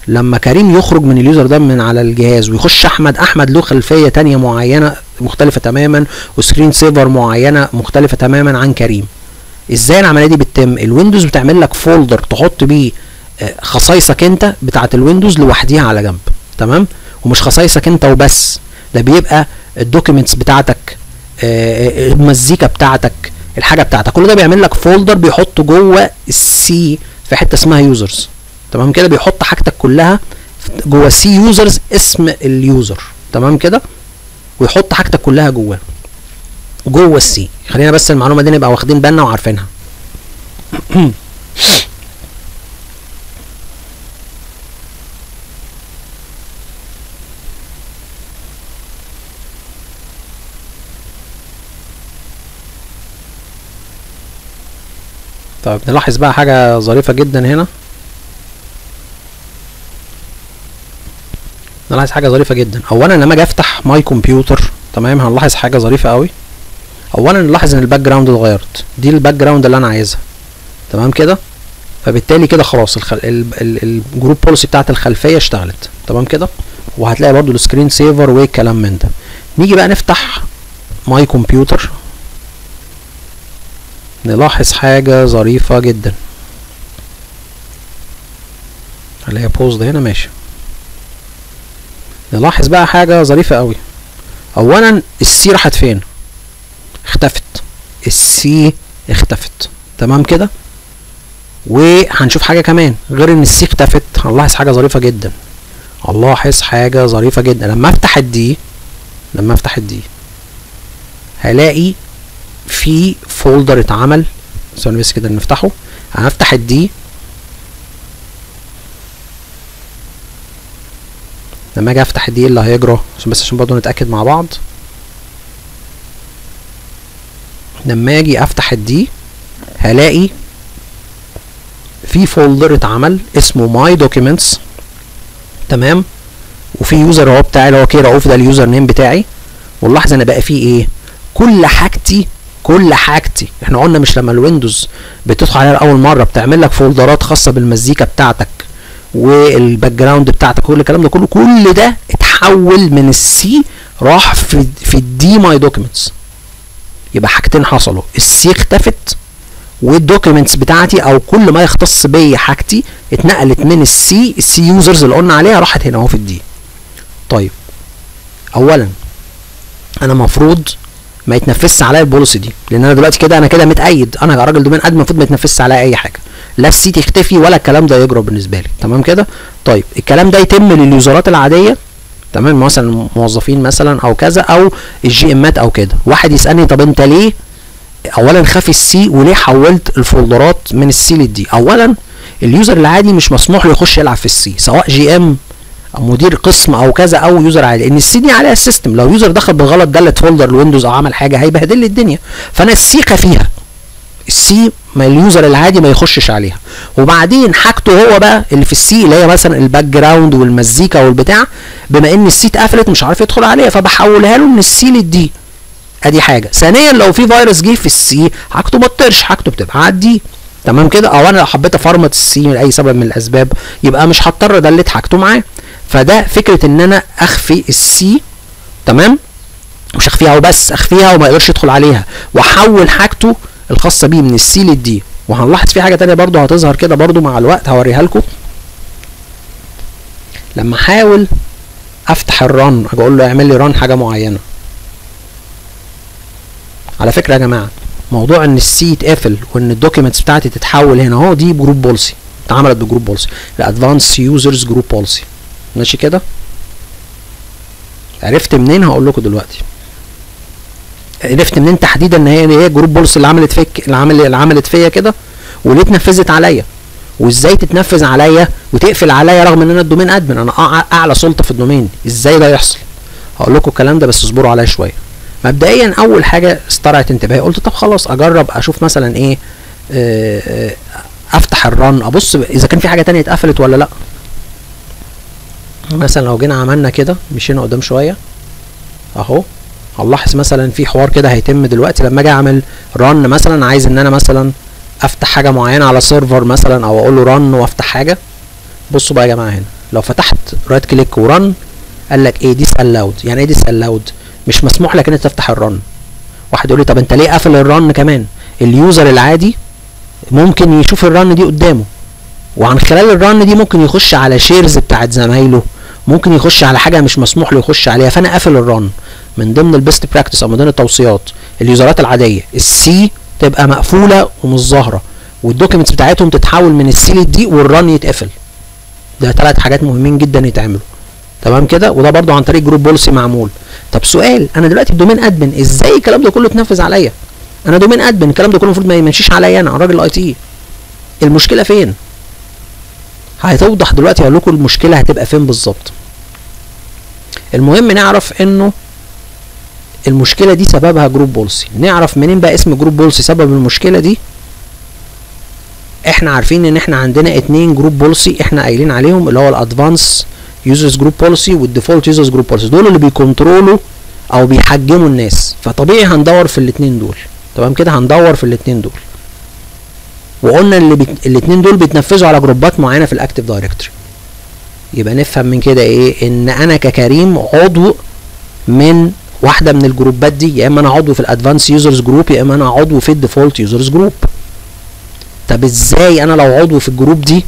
لما كريم يخرج من ال user ده من على الجهاز ويخش أحمد أحمد له خلفية تانية معينة مختلفة تماما و screen saver معينة مختلفة تماما عن كريم. إزاي العملية دي بتتم؟ ال Windows بتعمل لك folder تحط بيه خصائصك أنت بتاعة ال Windows لوحديها على جنب تمام؟ ومش خصائصك أنت وبس ده بيبقى ال documents بتاعتك المزيكا بتاعتك الحاجة بتاعتك. كل ده بيعمل لك folder بيحطه جوه ال C في حتة اسمها users تمام كده؟ بيحط حاجتك كلها جوه C users اسم ال user تمام كده؟ ويحط حاجتك كلها جواه جوه ال C. خلينا بس المعلومة دي نبقى واخدين بالنا وعارفينها. طيب نلاحظ بقى حاجة ظريفة جدا هنا. نلاحظ حاجة ظريفة جدا. اولا لما أجي أفتح My Computer تمام؟ هنلاحظ حاجة ظريفة قوي اولا نلاحظ إن ال background اتغيرت. دي ال background اللي أنا عايزها. تمام كده؟ فبالتالي كده خلاص الخل... ال... ال... ال group policy بتاعت الخلفية اشتغلت. تمام كده؟ وهتلاقي برضو ال screen saver والكلام من ده. نيجي بقى نفتح My Computer نلاحظ حاجة ظريفة جدا. خليها pause هنا ماشي. نلاحظ بقى حاجة ظريفة قوي. اولا ال C راحت فين؟ اختفت. ال C اختفت. تمام كده؟ وهنشوف حاجة كمان غير إن ال C اختفت. هنلاحظ حاجة ظريفة جدا. هنلاحظ حاجة ظريفة جدا. لما أفتح ال D لما أفتح ال D هلاقي في folder اتعمل. ثواني بس كده نفتحه. هنفتح ال D لما أجي افتح ال D اللي هيجرى بس عشان برضه نتأكد مع بعض. لما أجي افتح ال D هلاقي في folder اتعمل اسمه My Documents تمام؟ وفي user اهو بتاعي اللي هو K Raouf ده ال username بتاعي. ونلاحظ ان بقى فيه إيه؟ كل حاجتي كل حاجتي. إحنا قلنا مش لما ال Windows بتدخل عليها اول مرة بتعمل لك فولدرات خاصة بالمزيكا بتاعتك. وال background بتاعتك كل الكلام ده كله كل ده اتحول من ال C راح في في ال D My Documents يبقى حاجتين حصلوا ال C اختفت وال documents بتاعتي أو كل ما يختص بيا حاجتي اتنقلت من ال C ال C users اللي قلنا عليها راحت هنا أهو في ال D. طيب اولا أنا المفروض ما يتنفذش عليا ال policy دي لأن أنا دلوقتي كده أنا كده متأيد أنا راجل domain admin المفروض ما يتنفذش عليا أي حاجة. لا ال C تختفي ولا الكلام ده يجرى بالنسبة لي. تمام كده؟ طيب الكلام ده يتم لل يوزرات العادية؟ تمام مثلا موظفين مثلا أو كذا أو ال GM ات أو كده. واحد يسألني طب أنت ليه اولا خافي ال C وليه حولت الفولدرات من ال C لل D؟ اولا ال user العادي مش مسموح له يخش يلعب في ال C سواء GM أو مدير قسم أو كذا أو user عادي لأن ال C دي عليها ال system لو user دخل بالغلط delete folder ال Windows أو عمل حاجة هيبهدل لي الدنيا. فأنا ال C خفيها. ال C ما ال user العادي ما يخشش عليها. وبعدين حاجته هو بقى اللي في ال C اللي هي مثلا ال background والمزيكا والبتاع بما إن ال C اتقفلت مش عارف يدخل عليها فبحولها له من ال C لل D. أدي حاجة. ثانيا لو في فيروس جه في ال C حاجته ما تطيرش حاجته بتبقى على ال D. تمام كده؟ أو أنا لو حبيت ا format ال C لاي سبب من الأسباب يبقى مش هضطر ا delete حاجته معاه. فده فكرة إن أنا أخفي ال C تمام؟ مش أخفيها وبس أخفيها وما يقدرش يدخل عليها. وأحول حاجته الخاصة بيه من ال C لل D وهنلاحظ في حاجة تانية برضو هتظهر كده برضو مع الوقت هوريها لكم. لما أحاول أفتح ال run أقول له اعمل لي run حاجة معينة. على فكرة يا جماعة موضوع إن ال C يتقفل وإن ال documents بتاعتي تتحول هنا اهو دي group policy اتعملت ب group policy ال advanced users group policy ماشي كده؟ عرفت منين؟ هقول لكم دلوقتي. عرفت منين تحديدا إن هي هي group policy اللي عملت فيك اللي عمل اللي عملت فيا كده؟ وليه اتنفذت عليا؟ وإزاي تتنفذ عليا وتقفل عليا رغم إن أنا ال domain admin أنا أعلى سلطة في ال domain. إزاي ده يحصل؟ هقول لكم الكلام ده بس اصبروا عليا شوية. مبدئيا أول حاجة استرعت انتباهي. قلت طب خلاص أجرب أشوف مثلا إيه آه، آه، أفتح ال run أبص إذا كان في حاجة تانية اتقفلت ولا لأ. مثلا لو جينا عملنا كده مشينا قدام شوية. أهو. هنلاحظ مثلا في حوار كده هيتم دلوقتي لما أجي أعمل run مثلا عايز إن أنا مثلا أفتح حاجة معينة على server مثلا أو أقول له run وأفتح حاجة. بصوا بقى يا جماعة هنا لو فتحت right click و run قال لك إيه؟ disallowed يعني إيه disallowed مش مسموح لك إن أنت تفتح ال run واحد يقول لي طب أنت ليه قافل ال run كمان؟ ال user العادي ممكن يشوف ال run دي قدامه. وعن خلال ال run دي ممكن يخش على shares بتاعت زمايله ممكن يخش على حاجة مش مسموح له يخش عليها فأنا قافل ال run من ضمن ال best practice أو من ضمن التوصيات ال user ات العادية ال C تبقى مقفولة ومش ظاهره وال documents بتاعتهم تتحول من ال C لل D وال run يتقفل. ده ثلاث حاجات مهمين جدا يتعملوا. تمام كده؟ وده برضو عن طريق group policy معمول. طب سؤال أنا دلوقتي ال domain admin إزاي الكلام ده كله اتنفذ عليا؟ أنا domain admin الكلام ده كله المفروض ما يمشيش عليا أنا راجل IT المشكلة فين؟ هتوضح دلوقتي أقول لكم المشكلة هتبقى فين بالظبط. المهم نعرف إنه المشكلة دي سببها group policy نعرف منين بقى اسم group policy سبب المشكلة دي؟ إحنا عارفين ان إحنا عندنا اتنين group policy إحنا قايلين عليهم اللي هو ال advanced users group policy وال default users group policy دول اللي بي control وا أو بيحجموا الناس. فطبيعي هندور في الاتنين دول. تمام كده؟ هندور في الاتنين دول. وقلنا اللي بت... الاتنين دول بيتنفذوا على group ات معينة في ال Active Directory يبقى نفهم من كده إيه؟ ان أنا ككريم عضو من واحدة من ال group ات دي يا إما أنا عضو في ال advanced users group يا إما أنا عضو في ال default users group طب إزاي أنا لو عضو في ال group دي؟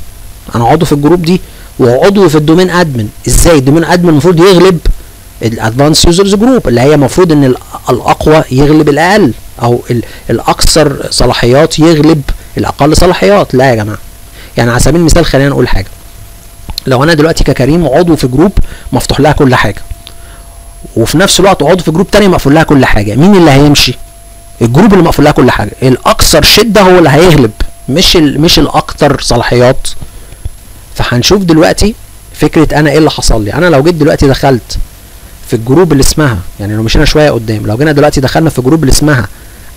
أنا عضو في ال group دي وعضو في ال domain admin إزاي؟ ال domain admin المفروض يغلب ال advanced users group اللي هي المفروض إن الأقوى يغلب الأقل أو الأكثر صلاحيات يغلب الأقل صلاحيات. لا يا جماعة. يعني على سبيل المثال خلينا نقول حاجة. لو أنا دلوقتي ككريم عضو في group مفتوح لها كل حاجة. وفي نفس الوقت عضو في group تاني مقفول لها كل حاجة. مين اللي هيمشي؟ ال group اللي مقفول لها كل حاجة. الأكثر شدة هو اللي هيغلب مش ال مش الأكثر صلاحيات. فهنشوف دلوقتي فكرة أنا إيه اللي حصل لي. أنا لو جيت دلوقتي دخلت في ال group اللي اسمها يعني لو مشينا شوية قدام لو جينا دلوقتي دخلنا في group اللي اسمها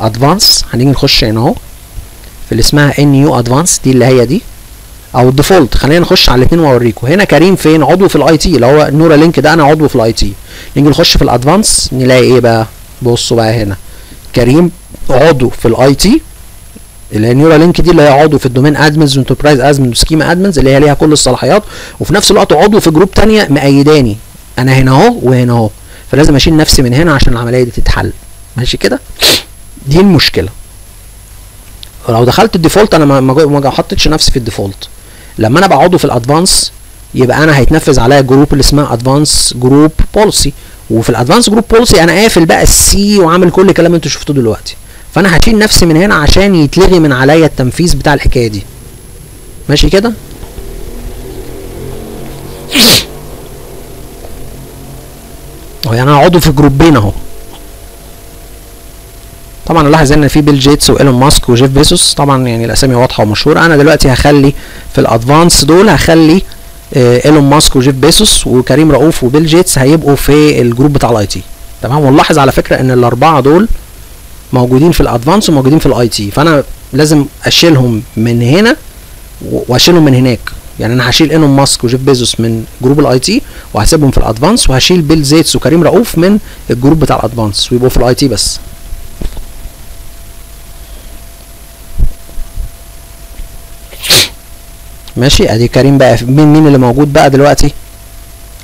advanced هنيجي نخش هنا أهو. في اللي اسمها NU advanced دي اللي هي دي. أو ال default خلينا نخش على الاثنين وأوريكم. هنا كريم فين؟ عضو في ال IT اللي هو نيورالينك ده أنا عضو في ال IT نيجي نخش في ال advanced نلاقي إيه بقى؟ بصوا بقى هنا. كريم عضو في ال IT اللي هي نيورالينك دي اللي هي عضو في ال domain admins و enterprise admins و schema admins اللي هي ليها كل الصلاحيات. وفي نفس الوقت عضو في group تانية مقيداني أنا هنا أهو وهنا أهو. فلازم أشيل نفسي من هنا عشان العملية دي تتحل. ماشي كده؟ دي المشكلة. لو دخلت ال default أنا ما ما حطيتش نفسي في ال default. لما أنا ابقى عضو في ال advanced يبقى أنا هيتنفذ عليا ال group اللي اسمها advanced group policy وفي ال advanced group policy أنا قافل بقى ال C وعامل كل الكلام اللي أنتوا شفتوه دلوقتي. فانا هشيل نفسي من هنا عشان يتلغي من عليا التنفيذ بتاع الحكاية دي. ماشي كده؟ اهو يعني أنا عضو في group ين اهو. طبعا نلاحظ إن في بيل جيتس وإيلون ماسك وجيف بيسوس طبعا يعني الأسامي واضحة ومشهورة. أنا دلوقتي هخلي في ال advanced دول هخلي آه إيلون ماسك وجيف بيسوس وكريم رؤوف وبيل جيتس هيبقوا في ال group بتاع ال IT. تمام؟ ونلاحظ على فكرة إن الأربعة دول موجودين في ال advanced وموجودين في ال IT. فأنا لازم أشيلهم من هنا وأشيلهم من هناك. يعني أنا هشيل إيلون ماسك وجيف بيزوس من group ال IT وهسيبهم في ال advanced وهشيل بيل جيتس وكريم رؤوف من ال group بتاع ال advanced ويبقوا في ال IT بس. ماشي؟ أدي كريم بقى. مين مين اللي موجود بقى دلوقتي؟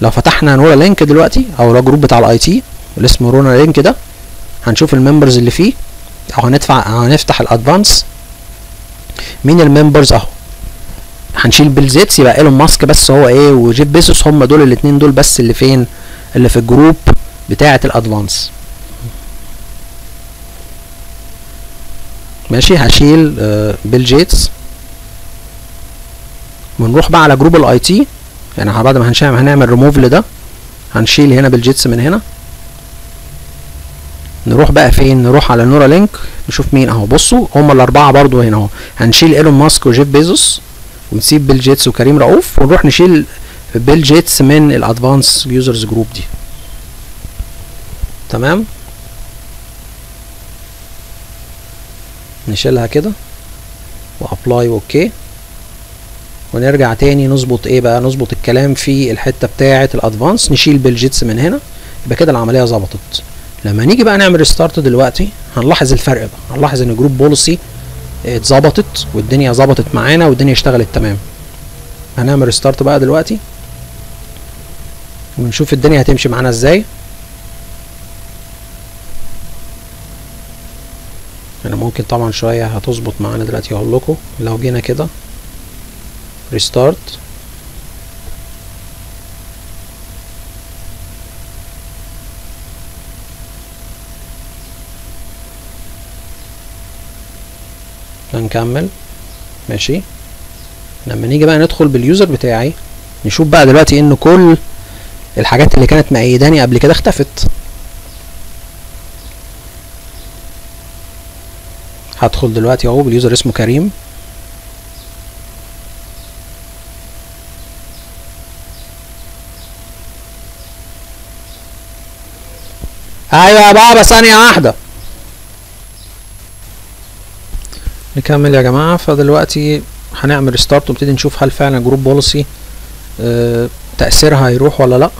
لو فتحنا نيورالينك دلوقتي أو ال group بتاع ال IT اللي اسمه نيورالينك ده هنشوف ال members اللي فيه. أو هندفع هنفتح ال advanced. مين ال members؟ أهو. هنشيل بيل جيتس يبقى إيلون ماسك بس هو إيه وجيف بيزوس هم دول الاثنين دول بس اللي فين؟ اللي في ال group بتاعة ال advanced. ماشي؟ هشيل آه بيل جيتس ونروح بقى على group ال IT. يعني بعد ما هنشام هنعمل ريموف لده هنشيل هنا بيل جيتس من هنا. نروح بقى فين؟ نروح على نيورالينك نشوف مين اهو. بصوا هم الأربعة برضو هنا اهو. هنشيل إيلون ماسك وجيف بيزوس ونسيب بيل جيتس وكريم رؤوف ونروح نشيل بيل جيتس من ال advanced users group دي. تمام؟ نشيلها كده. و apply OK ونرجع تاني نظبط إيه بقى؟ نظبط الكلام في الحتة بتاعه ال advanced نشيل بيل جيتس من هنا يبقى كده العملية ظبطت. لما نيجي بقى نعمل restart دلوقتي هنلاحظ الفرق بقى هنلاحظ إن group policy اتظبطت والدنيا ظبطت معانا والدنيا اشتغلت تمام. هنعمل restart بقى دلوقتي ونشوف الدنيا هتمشي معانا إزاي. أنا ممكن طبعا شوية هتظبط معانا دلوقتي أقول لكم لو جينا كده. ريستارت هنكمل ماشي. لما نيجي بقى ندخل بال user بتاعي نشوف بقى دلوقتي ان كل الحاجات اللي كانت مقيداني قبل كده اختفت. هدخل دلوقتي أهو بال user اسمه كريم. أيوه يا بابا ثانية واحدة. نكمل يا جماعة. فدلوقتي هنعمل restart ونبتدي نشوف هل فعلا group policy آه تأثيرها هيروح ولا لأ.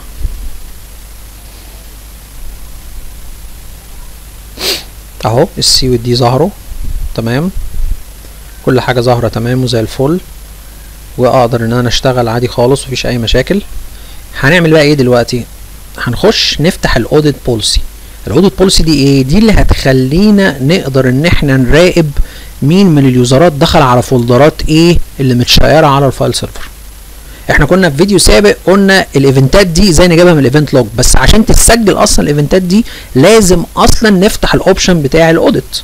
أهو ال C وال D ظهروا. تمام. كل حاجة ظاهرة تمام وزي الفل. وأقدر إن أنا أشتغل عادي خالص مفيش أي مشاكل. هنعمل بقى إيه دلوقتي؟ هنخش نفتح ال audit policy ال audit policy دي إيه؟ دي اللي هتخلينا نقدر ان إحنا نراقب مين من اليوزرات دخل على فولدرات إيه اللي متشيرة على ال file server. إحنا كنا في فيديو سابق قلنا الإيفنتات دي إزاي نجيبها من ال event log بس عشان تسجل أصلا الإيفنتات دي لازم أصلا نفتح ال option بتاع ال audit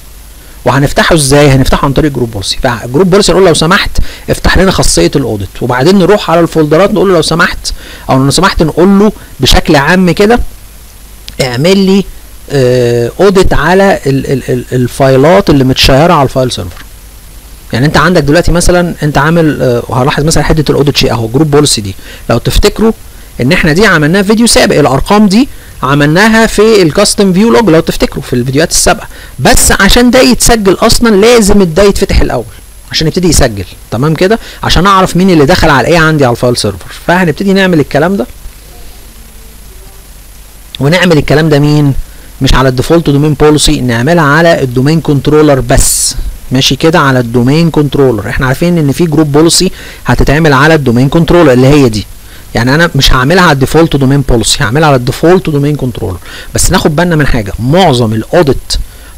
وهنفتحه إزاي؟ هنفتحه عن طريق group policy ف group policy نقول لو سمحت افتح لنا خاصية ال audit وبعدين نروح على الفولدرات نقول له لو سمحت أو لو سمحت نقول له بشكل عام كده اعمل لي audit على ال ال ال الفايلات اللي متشيرة على ال file server يعني انت عندك دلوقتي مثلا انت عامل وهلاحظ مثلا حتة ال audit شيء اهو group policy دي. لو تفتكروا ان إحنا دي عملناها في فيديو سابق الارقام دي عملناها في ال custom view log لو تفتكروا في الفيديوهات السابقة. بس عشان ده يتسجل أصلا لازم ده يتفتح الأول عشان يبتدي يسجل. تمام كده؟ عشان اعرف مين اللي دخل على إيه عندي على ال file server فهنبتدي نعمل الكلام ده. ونعمل الكلام ده مين؟ مش على ال default domain policy نعملها على ال domain controller بس. ماشي كده على ال domain controller. إحنا عارفين ان في group policy هتتعمل على ال domain controller اللي هي دي. يعني أنا مش هعملها على ال default domain policy هعملها على ال default domain controller. بس ناخد بالنا من حاجة معظم ال audit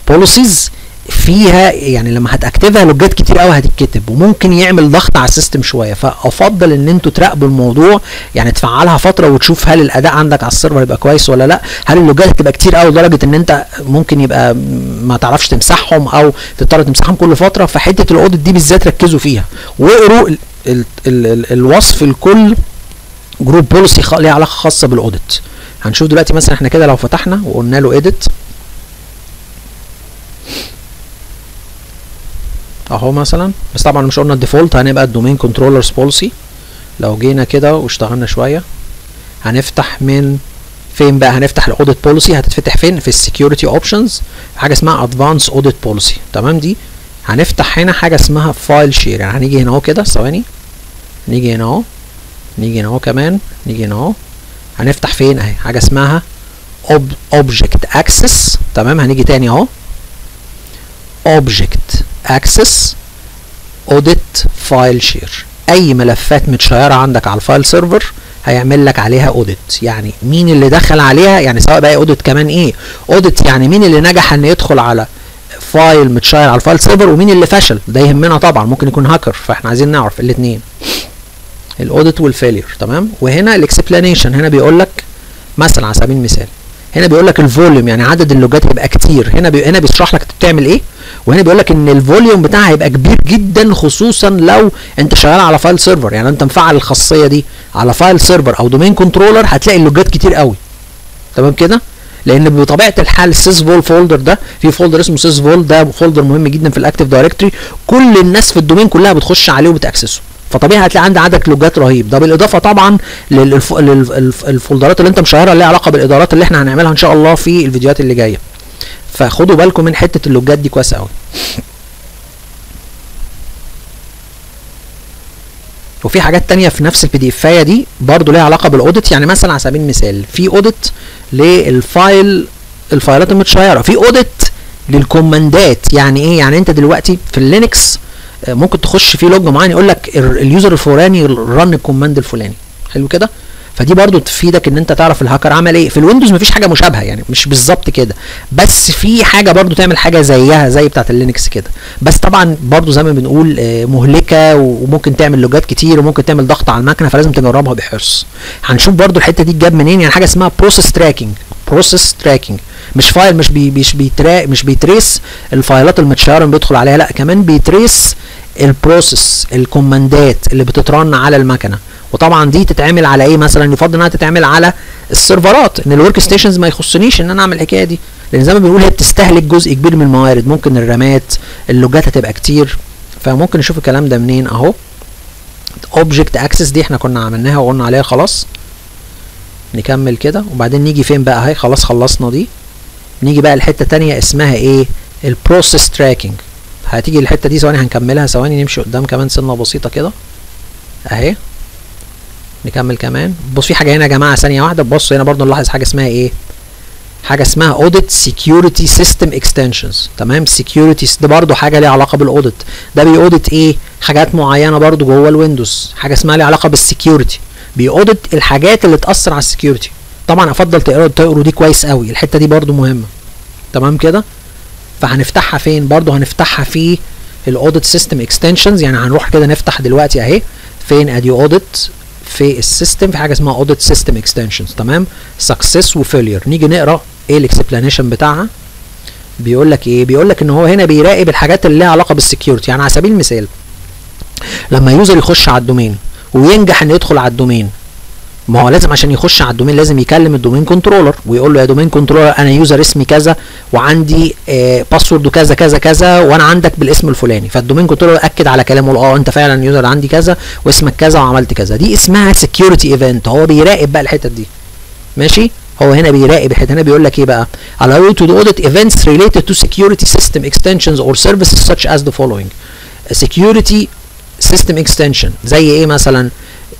policies فيها يعني لما هت activate ها لوجات كتير قوي هتتكتب وممكن يعمل ضغط على ال system شوية. فأفضل إن أنتوا تراقبوا الموضوع يعني تفعلها فترة وتشوف هل الأداء عندك على ال server يبقى كويس ولا لأ. هل اللوجات هتبقى كتير قوي لدرجة إن انت ممكن يبقى ما تعرفش تمسحهم أو تضطر تمسحهم كل فترة؟ فحتة ال audit دي بالذات ركزوا فيها. واقروا ال ال ال ال الوصف لكل group policy ليها علاقة خاصة بال audit. هنشوف دلوقتي مثلا إحنا كده لو فتحنا وقلنا له edit اهو مثلا. بس طبعا مش قلنا ال default هنبقى ال domain controllers policy لو جينا كده واشتغلنا شوية هنفتح من فين بقى؟ هنفتح ال audit policy هتتفتح فين؟ في ال security options. حاجة اسمها advanced audit policy تمام؟ دي هنفتح هنا حاجة اسمها file share يعني هنيجي هنا اهو كده. ثواني. نيجي هنا اهو. نيجي هنا اهو كمان. نيجي هنا اهو. هنفتح فين اهي؟ حاجة اسمها object access تمام؟ هنيجي تاني اهو. object access audit file share. أي ملفات متشيرة عندك على ال file server هيعمل لك عليها audit يعني مين اللي دخل عليها؟ يعني سواء بقى audit كمان إيه؟ audit يعني مين اللي نجح إن يدخل على file متشير على ال file server ومين اللي فشل؟ ده يهمنا طبعا ممكن يكون هاكر فإحنا عايزين نعرف الاثنين ال audit وال failure تمام؟ وهنا ال explanation هنا بيقول لك مثلا على سبيل المثال هنا بيقول لك ال volume يعني عدد اللوجات هيبقى كتير. هنا بي... هنا بيشرح لك بتعمل إيه؟ وهنا بيقول لك إن ال volume بتاعها هيبقى كبير جدا خصوصا لو أنت شغال على file server يعني أنت مفعل الخاصية دي على file server أو domain controller هتلاقي اللوجات كتير قوي. تمام كده؟ لأن بطبيعة الحال ال SYSVOL folder ده في folder اسمه SYSVOL ده folder مهم جدا في ال Active Directory كل الناس في ال domain كلها بتخش عليه وبت access ه. فطبيعي هتلاقي عندك عدد لوجات رهيب. ده بالإضافة طبعا للفولدرات اللي انت مشيرها اللي علاقة بالادارات اللي إحنا هنعملها إن شاء الله في الفيديوهات اللي جاية. فخدوا بالكم من حتة اللوجات دي كويس قوي وفي حاجات تانية في نفس ال PDF اية دي برضو ليها علاقة بال audit. يعني مثلا على سبيل المثال في audit لل file الفايلات المتشيرة. في audit للكوماندات. يعني إيه؟ يعني أنت دلوقتي في ال Linux ممكن تخش في log معين يقول لك ال user الفلاني run ال command الفلاني. حلو كده؟ فدي برضو تفيدك إن أنت تعرف الهاكر عمل إيه. في ال Windows مفيش حاجة مشابهة يعني مش بالظبط كده. بس في حاجة برضو تعمل حاجة زيها زي بتاعة ال Linux كده. بس طبعا برضو زي ما بنقول مهلكة وممكن تعمل لوجات كتير وممكن تعمل ضغط على المكنة فلازم تجربها بحرص. هنشوف برضو الحتة دي جاب منين. يعني حاجة اسمها process tracking process tracking مش file مش بي مش بي tra مش بي trace الفايلات المتشيره اللي بيدخل عليها. لا كمان بي trace ال process الكوماندات اللي بتترن على المكنة. وطبعا دي تتعمل على إيه مثلا؟ يفضل إنها تتعمل على السيرفرات إن ال workstations ما يخصنيش إن أنا أعمل الحكاية دي. لأن زي ما بنقول هي بتستهلك جزء كبير من الموارد. ممكن الرامات اللوجات هتبقى كتير. فممكن نشوف الكلام ده منين؟ أهو. object access دي إحنا كنا عملناها وقلنا عليها خلاص. نكمل كده. وبعدين نيجي فين بقى؟ أهي خلاص خلصنا دي. نيجي بقى لحتة تانية اسمها إيه؟ ال process tracking هتيجي الحتة دي ثواني هنكملها ثواني نمشي قدام كمان سنة بسيطة كده. أهي. نكمل كمان. بص في حاجة هنا يا جماعة ثانية واحدة. بصوا هنا برضو نلاحظ حاجة اسمها إيه؟ حاجة اسمها audit security system extensions تمام؟ security ده برضو حاجة ليها علاقة بال audit ده بي audit إيه؟ حاجات معينة برضو جوه ال Windows. حاجة اسمها ليها علاقة بال security بي audit الحاجات اللي تأثر على ال security طبعا أفضل تقروا تقروا دي كويس قوي الحتة دي برضو مهمة. تمام كده؟ فهنفتحها فين؟ برضو هنفتحها في ال audit system extensions يعني هنروح كده نفتح دلوقتي أهي. فين؟ ادي audit في ال system. في حاجة اسمها audit system extensions تمام؟ success و failure نيجي نقرأ إيه ال explanation بتاعها. بيقول لك إيه؟ بيقول لك إن هو هنا بيراقب الحاجات اللي ليها علاقة بال security يعني على سبيل المثال لما user يخش على ال domain وينجح إنه يدخل على ال domain ما هو لازم عشان يخش على ال domain لازم يكلم ال domain controller ويقول له يا domain controller أنا user اسمي كذا وعندي آه password كذا كذا كذا وأنا عندك بالاسم الفلاني. فال domain controller أكد على كلامه آه أنت فعلا user عندي كذا واسمك كذا وعملت كذا. دي اسمها security event هو بيراقب بقى الحتت دي. ماشي؟ هو هنا بيراقب الحته هنا بيقول لك إيه بقى؟ Allow you to audit events related to security system extensions or services such as the following security system extension. زي إيه مثلا؟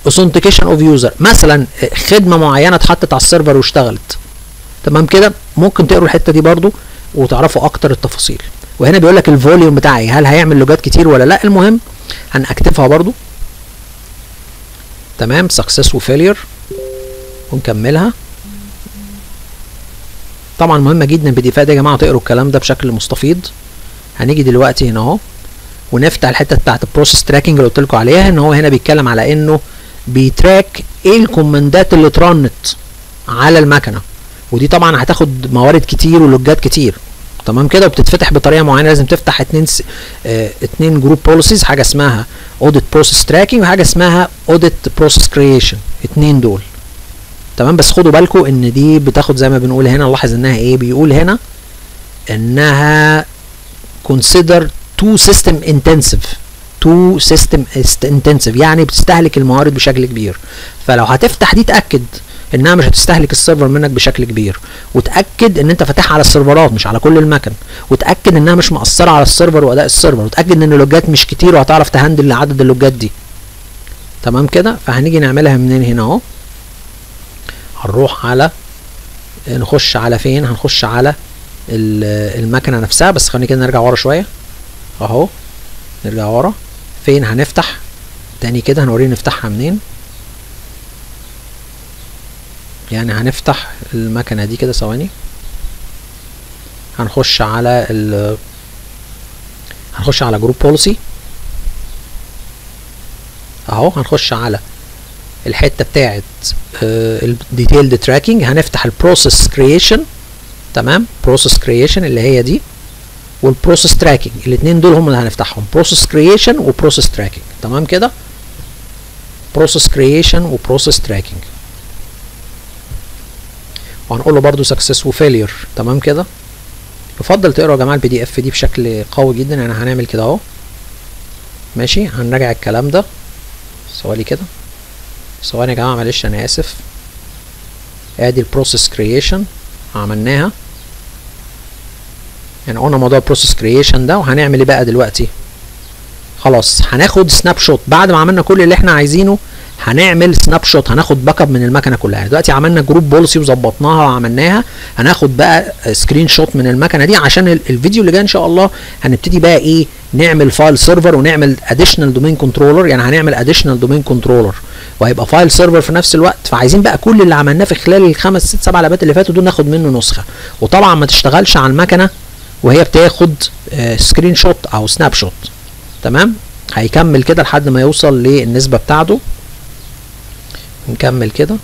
Authentication of user. مثلا خدمة معينة اتحطت على ال server واشتغلت. تمام كده؟ ممكن تقروا الحتة دي برضو وتعرفوا أكتر التفاصيل. وهنا بيقول لك ال volume بتاعي هل هيعمل لوجات كتير ولا لا؟ المهم هنأكتفها برضو. تمام؟ success و failure ونكملها. طبعا مهمة جدا ال PDF ده يا جماعة تقروا الكلام ده بشكل مستفيض. هنيجي دلوقتي هنا أهو. ونفتح الحتة بتاعت ال process tracking اللي قلت لكم عليها إن هو هنا بيتكلم على إنه بي track إيه الكوماندات اللي اترنت على المكنة؟ ودي طبعا هتاخد موارد كتير ولوجات كتير. تمام كده؟ وبتتفتح بطريقة معينة. لازم تفتح اتنين س... آه اتنين group policies حاجة اسمها audit process tracking وحاجة اسمها audit process creation اتنين دول. تمام؟ بس خدوا بالكم إن دي بتاخد زي ما بنقول هنا نلاحظ إنها إيه؟ بيقول هنا إنها consider too system intensive. too system intensive يعني بتستهلك الموارد بشكل كبير. فلو هتفتح دي تأكد إنها مش هتستهلك ال server منك بشكل كبير. وتأكد إن أنت فاتحها على السيرفرات مش على كل المكن. وتأكد إنها مش مأثره على ال server وأداء ال server. وتأكد إن اللوجات مش كتير وهتعرف تهندل عدد اللوجات دي. تمام كده؟ فهنيجي نعملها منين هنا أهو. هنروح على نخش على فين؟ هنخش على المكنة نفسها. بس خلينا كده نرجع ورا شوية. أهو. نرجع ورا. فين هنفتح؟ تاني كده هنوريه نفتحها منين؟ يعني هنفتح المكنة دي كده ثواني. هنخش على ال هنخش على group policy أهو هنخش على الحتة بتاعت ال detailed tracking هنفتح ال process creation تمام؟ process creation اللي هي دي. وال process tracking الاثنين دول هم اللي هنفتحهم. process creation و process tracking تمام كده؟ process creation و process tracking وهنقول له برده success و failure تمام كده؟ يفضل تقرا يا جماعة ال PDF دي بشكل قوي جدا. يعني هنعمل كده أهو. ماشي؟ هنراجع الكلام ده. ثواني كده. ثواني يا جماعة معلش أنا آسف. ادي ال process creation عملناها. يعني قلنا موضوع ال process creation ده وهنعمل إيه بقى دلوقتي؟ خلاص هناخد snapshot بعد ما عملنا كل اللي إحنا عايزينه هنعمل snapshot هناخد backup من المكنة كلها. يعني دلوقتي عملنا group policy وظبطناها وعملناها هناخد بقى screenshot من المكنة دي. عشان الفيديو اللي جاي إن شاء الله هنبتدي بقى إيه؟ نعمل file server ونعمل additional domain controller يعني هنعمل additional domain controller وهيبقى file server في نفس الوقت. فعايزين بقى كل اللي عملناه في خلال الخمس ست سبع لابات اللي فاتوا دول ناخد منه نسخة. وطبعا ما تشتغلش على المكنة وهي بتاخد screenshot أو snapshot تمام؟ هيكمل كده لحد ما يوصل للنسبة بتاعته. نكمل كده.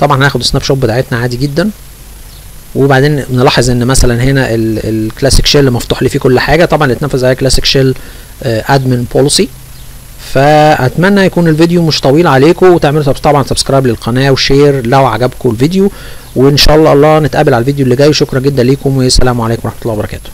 طبعا هناخد ال snapshot بتاعتنا عادي جدا. وبعدين نلاحظ إن مثلا هنا ال Classic Shell مفتوح لي فيه كل حاجة. طبعا اتنفذ عليه Classic Shell admin policy فأتمنى يكون الفيديو مش طويل عليكم وتعملوا طبعا subscribe للقناة و share لو عجبكم الفيديو. وإن شاء الله الله نتقابل على الفيديو اللي جاي. شكرا جدا ليكم والسلام عليكم ورحمة الله وبركاته.